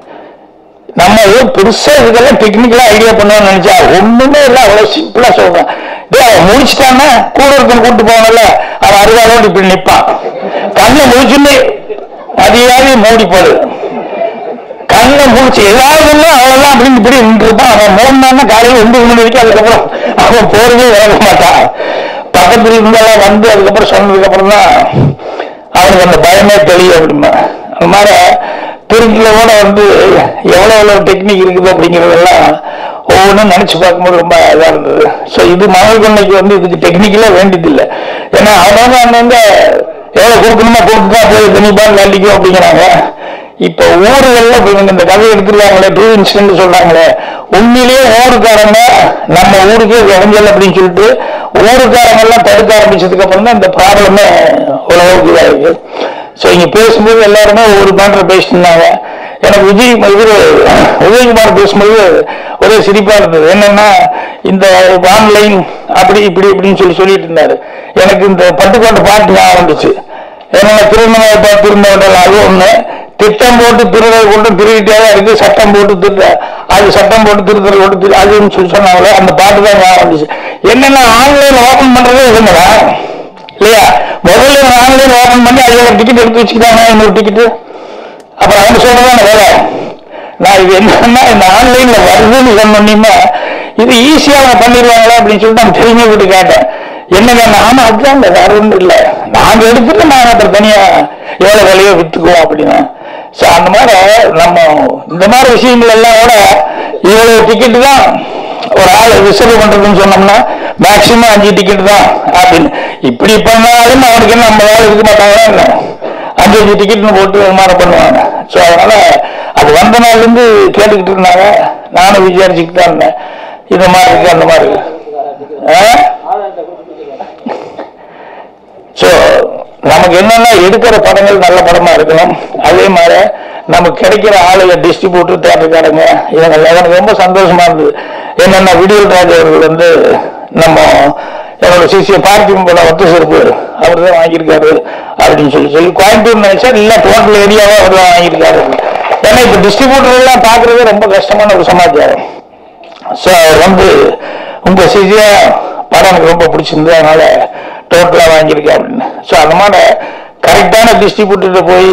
நம்ம ஏதோ பெருசா இதுக்கெல்லாம் டெக்னிக்கலா ஐடியா பண்ணணும்னு நினைச்சா ஒண்ணுமே இல்ல. அவ்வளவு சிம்பிளா சொல்றேன். டேய் அவன் கூட இருக்கணும் கூட்டு போகணும்ல அவன் அருகாலோடு இப்படி நிப்பான். கண்ணை முடிச்சுன்னு மதியாவே மூடி போடு. கண்ணை முடிச்சு ஏதாவது ஒண்ணு அவ்வளவுதான் அப்படின்னு இப்படி நின்றுருப்பான் அவன் மூணு காலையில் ஒன்பது மணி வரைக்கும் அதுக்கப்புறம் அவன் போறதே வேக மாட்டான். பக்கத்துல இருந்தெல்லாம் வந்து அதுக்கப்புறம் சொன்னதுக்கு அப்புறம் தான் அவனுக்கு அந்த பயமே தெரியும் அப்படிமா அந்த மாதிரி கூட வந்து எவ்வளோ எவ்வளோ டெக்னிக் இருக்குது அப்படிங்கிறதெல்லாம் ஒவ்வொன்றும் நினச்சி பார்க்கும்போது ரொம்ப இதாக இருந்தது. ஸோ இது மகள் கொண்டைக்கு வந்து இதுக்கு டெக்னிக்கலாக வேண்டியதில்லை ஏன்னா அவங்க வந்து எவ்வளோ கொடுக்கணுமோ கொடுத்துட்டா போய் தனிப்பான் வேண்டிக்கும் அப்படிங்கிறாங்க. இப்ப ஊர்கள்ல இவங்க இந்த கதை எடுத்துருவாங்களே டூ இன்சிடென்ட் சொல்றாங்களே. உண்மையிலேயே ஊருக்காரங்க நம்ம ஊருக்கு இடைஞ்சல் அப்படின்னு சொல்லிட்டு ஊருக்காரங்க எல்லாம் தடுக்க ஆரம்பிச்சதுக்கு அப்புறம் தான் இந்த ப்ராப்ளமே ஓரளவுக்கு இதாக இருக்கு ஸோ இங்க பேசும்போது எல்லாருமே ஒவ்வொரு மேட்டர் பேசிட்டு எனக்கு விஜய் இவரு உதயகுமார் பேசும்போது ஒரே சிரிப்பா இருந்தது. என்னன்னா இந்த ஆன்லைன் அப்படி இப்படி இப்படின்னு சொல்லி சொல்லிட்டு இருந்தாரு எனக்கு இந்த பட்டுக்கோட்டை பாட்டு ஞாபகம் வந்துச்சு. என்னன்னா திருமண திருமணம் அது ஒன்று திட்டம் போட்டு திருடல் கொண்டு திருகிட்டே தான் இருக்கு சட்டம் போட்டு திருட அது சட்டம் போட்டு திருத்தல் கொண்டு திரு அதுன்னு சொல்லி சொன்னாங்களே அந்த பாட்டு தான் ஞாபகம் வந்துச்சு என்னென்ன ஆன்லைன் ஓபன் பண்றதே இதுங்களா இல்லையா? முதல்ல ஆன்லைன் ஓபன் பண்ணி அதுல டிக்கெட் எடுத்து வச்சுக்கிட்டாங்க இன்னொரு டிக்கெட்டு அப்புறம் அவங்க சொல்றதான வேலை நான் இது என்னன்னா இந்த ஆன்லைன்ல வருதுன்னு சொன்னோன்னா இது ஈஸியா அவங்க பண்ணிடுவாங்களா அப்படின்னு சொல்லிட்டு நான் தெரிஞ்சு விட்டு கேட்டேன். என்னங்க நானும் அதுதான் இந்த வேற ஒன்றும் இல்லை. நாங்கள் எடுத்துட்டு நான் அப்புறம் தனியா எவ்வளோ விலையோ விற்றுக்குவோம் அப்படின்னு. ஸோ அந்த மாதிரி நம்ம இந்த மாதிரி விஷயங்கள் எல்லாம் கூட இவ்வளோ டிக்கெட்டு தான் ஒரு ஆள் ரிசர்வ் பண்ணுறதுன்னு சொன்னோம்னா மேக்சிமம் அஞ்சு டிக்கெட் தான் அப்படின்னு. இப்படி பண்ணாலும் அவனுக்கு என்ன நம்ம வேலை இருக்க மாட்டாங்களா என்ன? அஞ்சு அஞ்சு டிக்கெட்னு போட்டு விமானம் பண்ணுவாங்க. ஸோ அதனால் அது வந்த நாள்லேருந்து கேட்டுக்கிட்டு இருந்தாங்க. நானும் விசாரிச்சுக்கிட்டு தான் இருந்தேன். இந்த மாதிரி இருக்கு அந்த மாதிரி இருக்கு. ஸோ நமக்கு என்னன்னா எடுக்கிற படங்கள் நல்ல படமா இருக்கணும் அதே மாதிரி நமக்கு கிடைக்கிற ஆளுங்க டிஸ்ட்ரிபியூட்டர் தேட்டருக்காரங்க இவங்க எனக்கு ரொம்ப சந்தோஷமா இருந்தது. என்னென்ன விடியல் ராஜர்கள் வந்து நம்ம என்னோட சிசிய பார்க்கிங் போல ஒத்து செருப்பு அவர் தான் வாங்கியிருக்காரு அப்படின்னு சொல்லி சொல்லி கோயம்புத்தூர் நினைச்சா இல்லை டோட்டல் ஏரியாவே அவர் தான் வாங்கியிருக்காரு. ஏன்னா இப்போ டிஸ்ட்ரிபியூட்டர் எல்லாம் பாக்குறதே ரொம்ப கஷ்டமான ஒரு சமாச்சாரம். ஸோ அவர் வந்து உங்க சிசியா படம் எனக்கு ரொம்ப பிடிச்சிருந்தது. அதனால டோட்டலாக வாங்கியிருக்கேன் அப்படின்னு ஸோ அந்த மாதிரி கரெக்டான டிஸ்ட்ரிபியூட்டர்கிட்ட போய்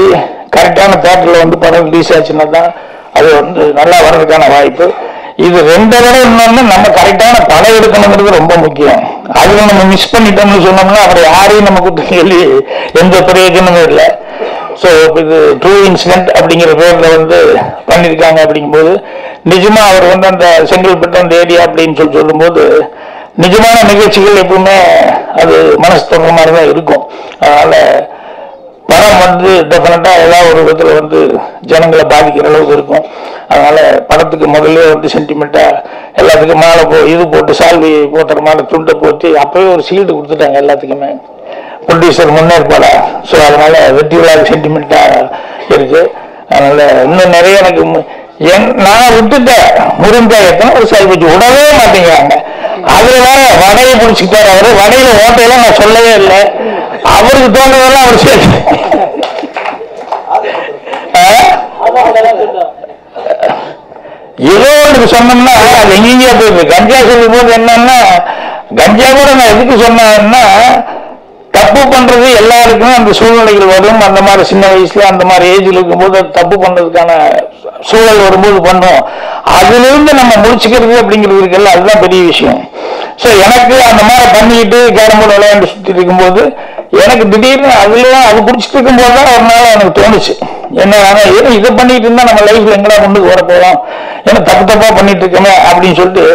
கரெக்டான தேட்டரில் வந்து படம் ரிலீஸ் ஆச்சுன்னா தான் அது வந்து நல்லா வர்றதுக்கான வாய்ப்பு. இது ரெண்டை விட இன்னொன்று நம்ம கரெக்டான படம் எடுக்கணுங்கிறது ரொம்ப முக்கியம். அதில் நம்ம மிஸ் பண்ணிட்டோம்னு சொன்னோம்னா அப்புறம் யாரையும் நம்ம குத்து சொல்லி எந்த பிரயோஜனமும் இல்லை. ஸோ இது ட்ரூ இன்சிடென்ட் அப்படிங்கிற பேரில் வந்து பண்ணியிருக்காங்க அப்படிங்கும்போது நிஜமாக அவர் வந்து அந்த செங்கல்பட்டு அந்த ஏரியா அப்படின்னு சொல்லி சொல்லும்போது நிஜமான நிகழ்ச்சிகள் எப்பவுமே அது மனசு தொடுற மாதிரி தான் இருக்கும். அதனால படம் வந்து டெஃபினட்டா ஏதாவது ஒரு விதத்துல வந்து ஜனங்களை பாதிக்கிற அளவுக்கு இருக்கும். அதனால படத்துக்கு முதல்ல வந்து சென்டிமெண்டா எல்லாத்துக்கும் மாலை போ இது போட்டு சால்வி போட்டுற மாதிரி துண்டை போட்டு அப்பவே ஒரு சீல்டு கொடுத்துட்டாங்க எல்லாத்துக்குமே. ப்ரொடியூசர் முன்னேற்பாடா. ஸோ அதனால வெற்றி விழா சென்டிமெண்டா இருக்கு. அதனால இன்னும் நிறைய எனக்கு என் நான் விட்டுட்டேன். முருங்காய் எத்தனை ஒரு சாய் வச்சு விடவே மாட்டேங்கிறாங்க. அதுல வேற வடையை பிடிச்சிக்கிட்டாரு. அவரு வடையில ஓட்டையெல்லாம் நான் சொல்லவே இல்லை. அவருக்கு தோன்றதெல்லாம் அவர் சேர்த்து. ஏதோ ஒன்று சொன்னோம்னா அது எங்கெங்கேயோ போயிருக்கு கஞ்சா சொல்லும் போது என்னன்னா கஞ்சா கூட நான் எதுக்கு சொன்னேன்னா தப்பு பண்றது எல்லாருக்குமே அந்த சூழ்நிலைகள் வரும். அந்த மாதிரி சின்ன வயசுல அந்த மாதிரி ஏஜ்ல இருக்கும்போது தப்பு பண்றதுக்கான சூழல் வரும்போது பண்ணோம் அதுலேருந்து நம்ம முடிச்சுக்கிறது அப்படிங்கிறது இருக்குல்ல அதுதான் பெரிய விஷயம். ஸோ எனக்கு அந்த மாதிரி பண்ணிக்கிட்டு கேரம் போர்டு விளையாண்டு சுற்றிட்டு இருக்கும்போது எனக்கு திடீர்னு அதுல அது பிடிச்சிட்டு இருக்கும்போது தான் ஒரு நாள் எனக்கு தோணுச்சு. என்ன ஆனா ஏன்னா இதை பண்ணிட்டு இருந்தா நம்ம லைஃப்ல எங்கடா முன்னுக்கு வர போறோம்? ஏன்னா தப்பு தப்பா பண்ணிட்டு இருக்கோமே அப்படின்னு சொல்லிட்டு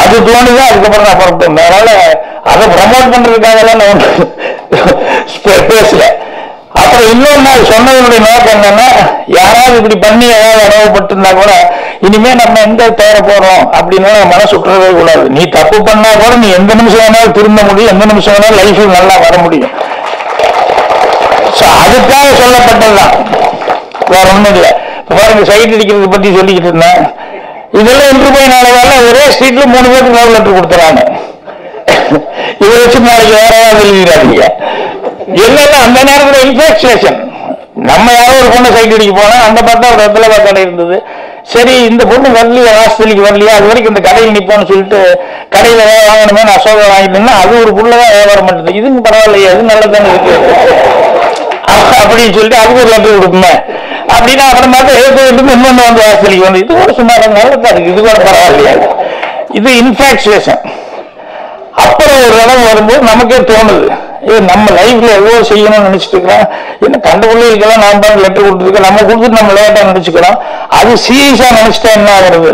அது தோணுதான் அதுக்கப்புறம் நான் புறப்பட்டேன். அதனால அதை ப்ரமோட் பண்றதுக்காக நான் ஒண்ணு பே- பேசல. அப்புறம் இன்னொன்னு சொன்னதனுடைய நோக்கம் என்னன்னா யாராவது இப்படி பண்ணி ஏதாவது அனுபவப்பட்டிருந்தா கூட இனிமே நம்ம எங்க தேர போறோம் அப்படின்னு மனசு சுற்றவே கூடாது. நீ தப்பு பண்ணா கூட நீ எந்த நிமிஷம் வேணாலும் திரும்ப முடியும் எந்த நிமிஷம் வேணாலும் லைஃபில் நல்லா வர முடியும். அதுக்காக சொல்லப்பட்டதுதான் வேற ஒண்ணும் இல்ல. பாருங்க சைட் அடிக்கிறது பத்தி சொல்லிக்கிட்டு இருந்தேன். இதெல்லாம் இன்று போய் நாளைக்கு ஒரே ஸ்ட்ரீட்ல மூணு பேருக்கு லவ் லெட்டர் கொடுத்துறாங்க. இதை வச்சு நாளைக்கு வேற ஏதாவது எழுதிடாதீங்க. என்னன்னா அந்த நேரத்துல இன்ஃபெக்ஷேஷன் நம்ம யாரோ ஒரு பொண்ணு சைட் அடிக்க போனா அந்த பார்த்தா ஒரு இடத்துல கடை இருந்தது? சரி இந்த பொண்ணு வரலையா? ஹாஸ்பிட்டலுக்கு வரலையா? அது வரைக்கும் இந்த கடையில் நிப்போம்னு சொல்லிட்டு கடையில ஏதாவது வாங்கணுமே? நான் அசோகா அது ஒரு புள்ளதான் வியாபாரம் பண்ணுறது இதுங்க பரவாயில்லையே அது நல்லதானே இருக்கு. அப்படின்னு சொல்லிட்டு அதுக்கு ஒரு லெட்டர் கொடுப்பேன். அப்படின்னா அப்புறம் பார்த்தா எழுத்து இன்னொன்று வந்து ஹாஸ்பிட்டலுக்கு வந்து இது கூட சுமார் நல்லதா இருக்கு. இது கூட பரவாயில்லையா. இது இன்ஃபாக்சுவேஷன் அப்புறம் ஒரு இடம் வரும்போது நமக்கே தோணுது. நம்ம லைஃப்ல எவ்வளவு செய்யணும்னு நினைச்சிட்டு இருக்கிறேன் என்ன கண்ட பிள்ளைகளுக்கெல்லாம் நான் தான் லெட்டர் கொடுத்துருக்கேன். நம்ம கொடுத்துட்டு நம்ம லேட்டா நினைச்சுக்கிறோம். அது சீரியஸா நினைச்சிட்டா என்ன ஆகுறது?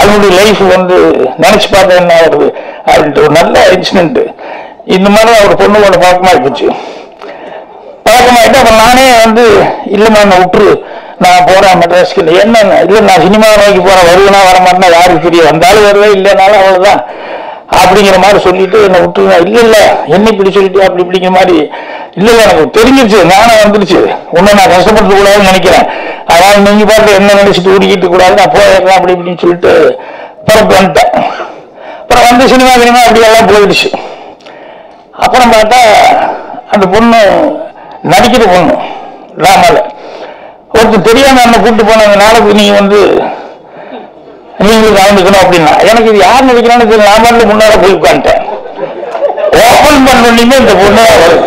அதனுடைய லைஃப் வந்து நினைச்சு பார்த்தா என்ன ஆகுறது? அப்படின்ட்டு ஒரு நல்ல இன்சிடென்ட் இந்த மாதிரி ஒரு பொண்ணோட பழக்கமா இருந்துச்சு பழக்கமாயிட்டு அப்புறம் நானே வந்து இல்லைம்மா என்ன விட்டுரு. நான் போறேன் மெட்ராஸ்க்கு என்ன இல்லை நான் சினிமா நோக்கி போறேன். வருவேனா வரமாட்டேன்னா யாருக்கு தெரியும் வந்தாலும் வருவேன் இல்லைனாலும் அவ்வளவுதான். அப்படிங்கிற மாதிரி சொல்லிட்டு என்னை விட்டுருங்க. இல்லை இல்லை என்ன இப்படி சொல்லிட்டு அப்படி இப்படிங்கிற மாதிரி. இல்லை இல்லை எனக்கு தெரிஞ்சிருச்சு ஞானம் வந்துருச்சு. உன்னை நான் கஷ்டப்படுத்த கூடாதுன்னு நினைக்கிறேன். அதனால நீங்க பாட்டு என்ன நினைச்சிட்டு ஊடிக்கிட்டு கூடாது நான் போயிடுறேன் அப்படி இப்படின்னு சொல்லிட்டு பிறப்பு வந்துட்டேன். அப்புறம் வந்து சினிமா சினிமா அப்படியெல்லாம் போயிடுச்சு. அப்புறம் பார்த்தா அந்த பொண்ணு நடிக்கிற பொண்ணு டிராமால ஒருத்தர் தெரியாம என்ன கூப்பிட்டு போனதுனால நாளைக்கு நீங்க வந்து நீங்களும் கலந்துக்கணும் அப்படின்னா. எனக்கு இது யார் நினைக்கிறான்னு தெரியல. நான் மட்டும் முன்னால போய் உட்காந்துட்டேன் ஓபன் பண்ணணுமே இந்த பொண்ணு வருது.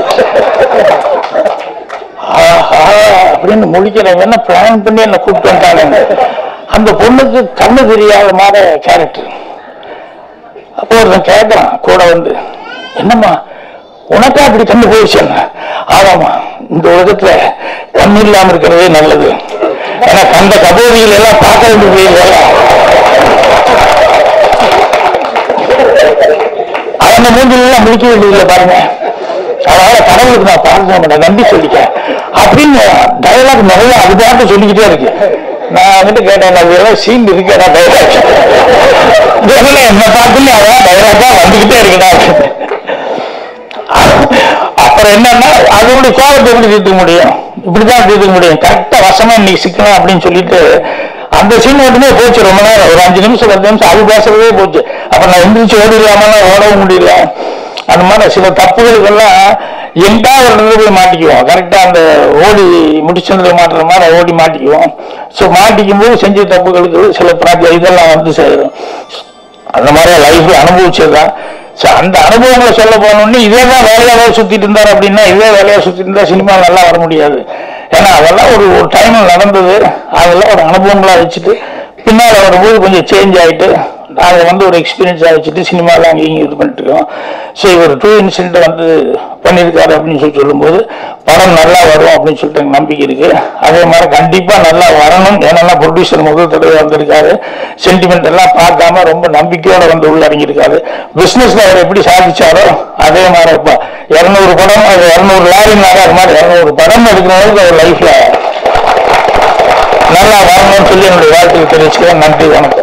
அப்படின்னு முடிக்கிறவங்க என்ன பிளான் பண்ணி என்ன கூப்பிட்டு வந்தாங்க அந்த பொண்ணுக்கு கண்ணு தெரியாத மாதிரி கேரக்டர் அப்போ ஒருத்தன் கேட்கறான் கூட வந்து என்னம்மா உனக்கா அப்படி கண்ணு போயிடுச்சு ஆமாமா இந்த உலகத்துல கண்ணு இல்லாம இருக்கிறதே நல்லது. ஏன்னா கண்ட கபோதிகள் எல்லாம் பார்க்க வேண்டிய அந்த மூஞ்சில எல்லாம் முடிக்க வேண்டியதில்லை பாருங்க. அதனால கடவுளுக்கு நான் பிரார்த்தனை பண்ண நன்றி சொல்லிக்கேன் அப்படின்னு டயலாக் நிறைய அதுதான் சொல்லிக்கிட்டே இருக்கு. நான் வந்துட்டு கேட்டேன் நான் சீன் இருக்கேடா டயலாக் என்ன பார்த்துல அதான் தான் வந்துகிட்டே இருக்குடா அப்புறம் என்னன்னா அதனுடைய கோபத்தை எப்படி தீர்த்துக்க முடியும்? இப்படிதான் தீர்த்துக்க முடியும். கரெக்டா வசமா இன்னைக்கு சிக்கலாம் அப்படின்னு சொல்லிட்டு அந்த சீன் மட்டுமே போச்சு. ரொம்ப நேரம். ஒரு அஞ்சு நிமிஷம் பத்து நிமிஷம் அது பேசுறதே போச்சு. அப்ப நான் எந்திரிச்சு ஓடிடலாமா? ஓடவும் முடியல. அந்த மாதிரி சில தப்புகளுக்கெல்லாம் எங்கா ஒரு இடத்துல போய் மாட்டிக்குவோம். கரெக்டா அந்த ஓடி முடிச்சதுல மாட்டுற மாதிரி ஓடி மாட்டிக்குவோம். ஸோ மாட்டிக்கும் போது செஞ்ச தப்புகளுக்கு சில ப்ராப்ளம் இதெல்லாம் வந்து சேரும் அந்த மாதிரி லைஃப் அனுபவிச்சதுதான். ஸோ அந்த அனுபவங்களை சொல்ல போனோம்னு இதே தான் வேலையாக சுத்திட்டு இருந்தார் அப்படின்னா இதே வேலையாக சுத்திட்டு இருந்தா சினிமா நல்லா வர முடியாது. ஏன்னா அதெல்லாம் ஒரு ஒரு டைம்ல நடந்தது. அதெல்லாம் ஒரு அனுபவங்களா வச்சுட்டு பின்னால் வரும்போது கொஞ்சம் சேஞ்ச் ஆயிட்டு அதை வந்து ஒரு எக்ஸ்பீரியன்ஸாக வச்சுட்டு சினிமாவில் அங்கேயும் இது பண்ணிட்டு இருக்கோம் ஸோ இவர் டூ இன்சிடென்ட் வந்து பண்ணியிருக்காரு அப்படின்னு சொல்லி சொல்லும்போது படம் நல்லா வரும் அப்படின்னு சொல்லிட்டு எனக்கு நம்பிக்கை இருக்குது அதே மாதிரி கண்டிப்பாக நல்லா வரணும். ஏன்னா ப்ரொடியூசர் முதல் தடவை வந்திருக்காரு. சென்டிமெண்ட் எல்லாம் பார்க்காம ரொம்ப நம்பிக்கையோட வந்து உள்ள இறங்கியிருக்காரு. பிஸ்னஸில் அவர் எப்படி சாதிச்சாரோ அதே மாதிரி இப்போ இரநூறு படம் அது இரநூறு லாரி அது மாதிரி இரநூறு படம் எடுக்கிற அளவுக்கு அவர் லைஃப்பில் நல்லா வரணும்னு சொல்லி என்னுடைய வாழ்த்துக்கு தெரிவிச்சுக்கிறேன். நன்றி வணக்கம்.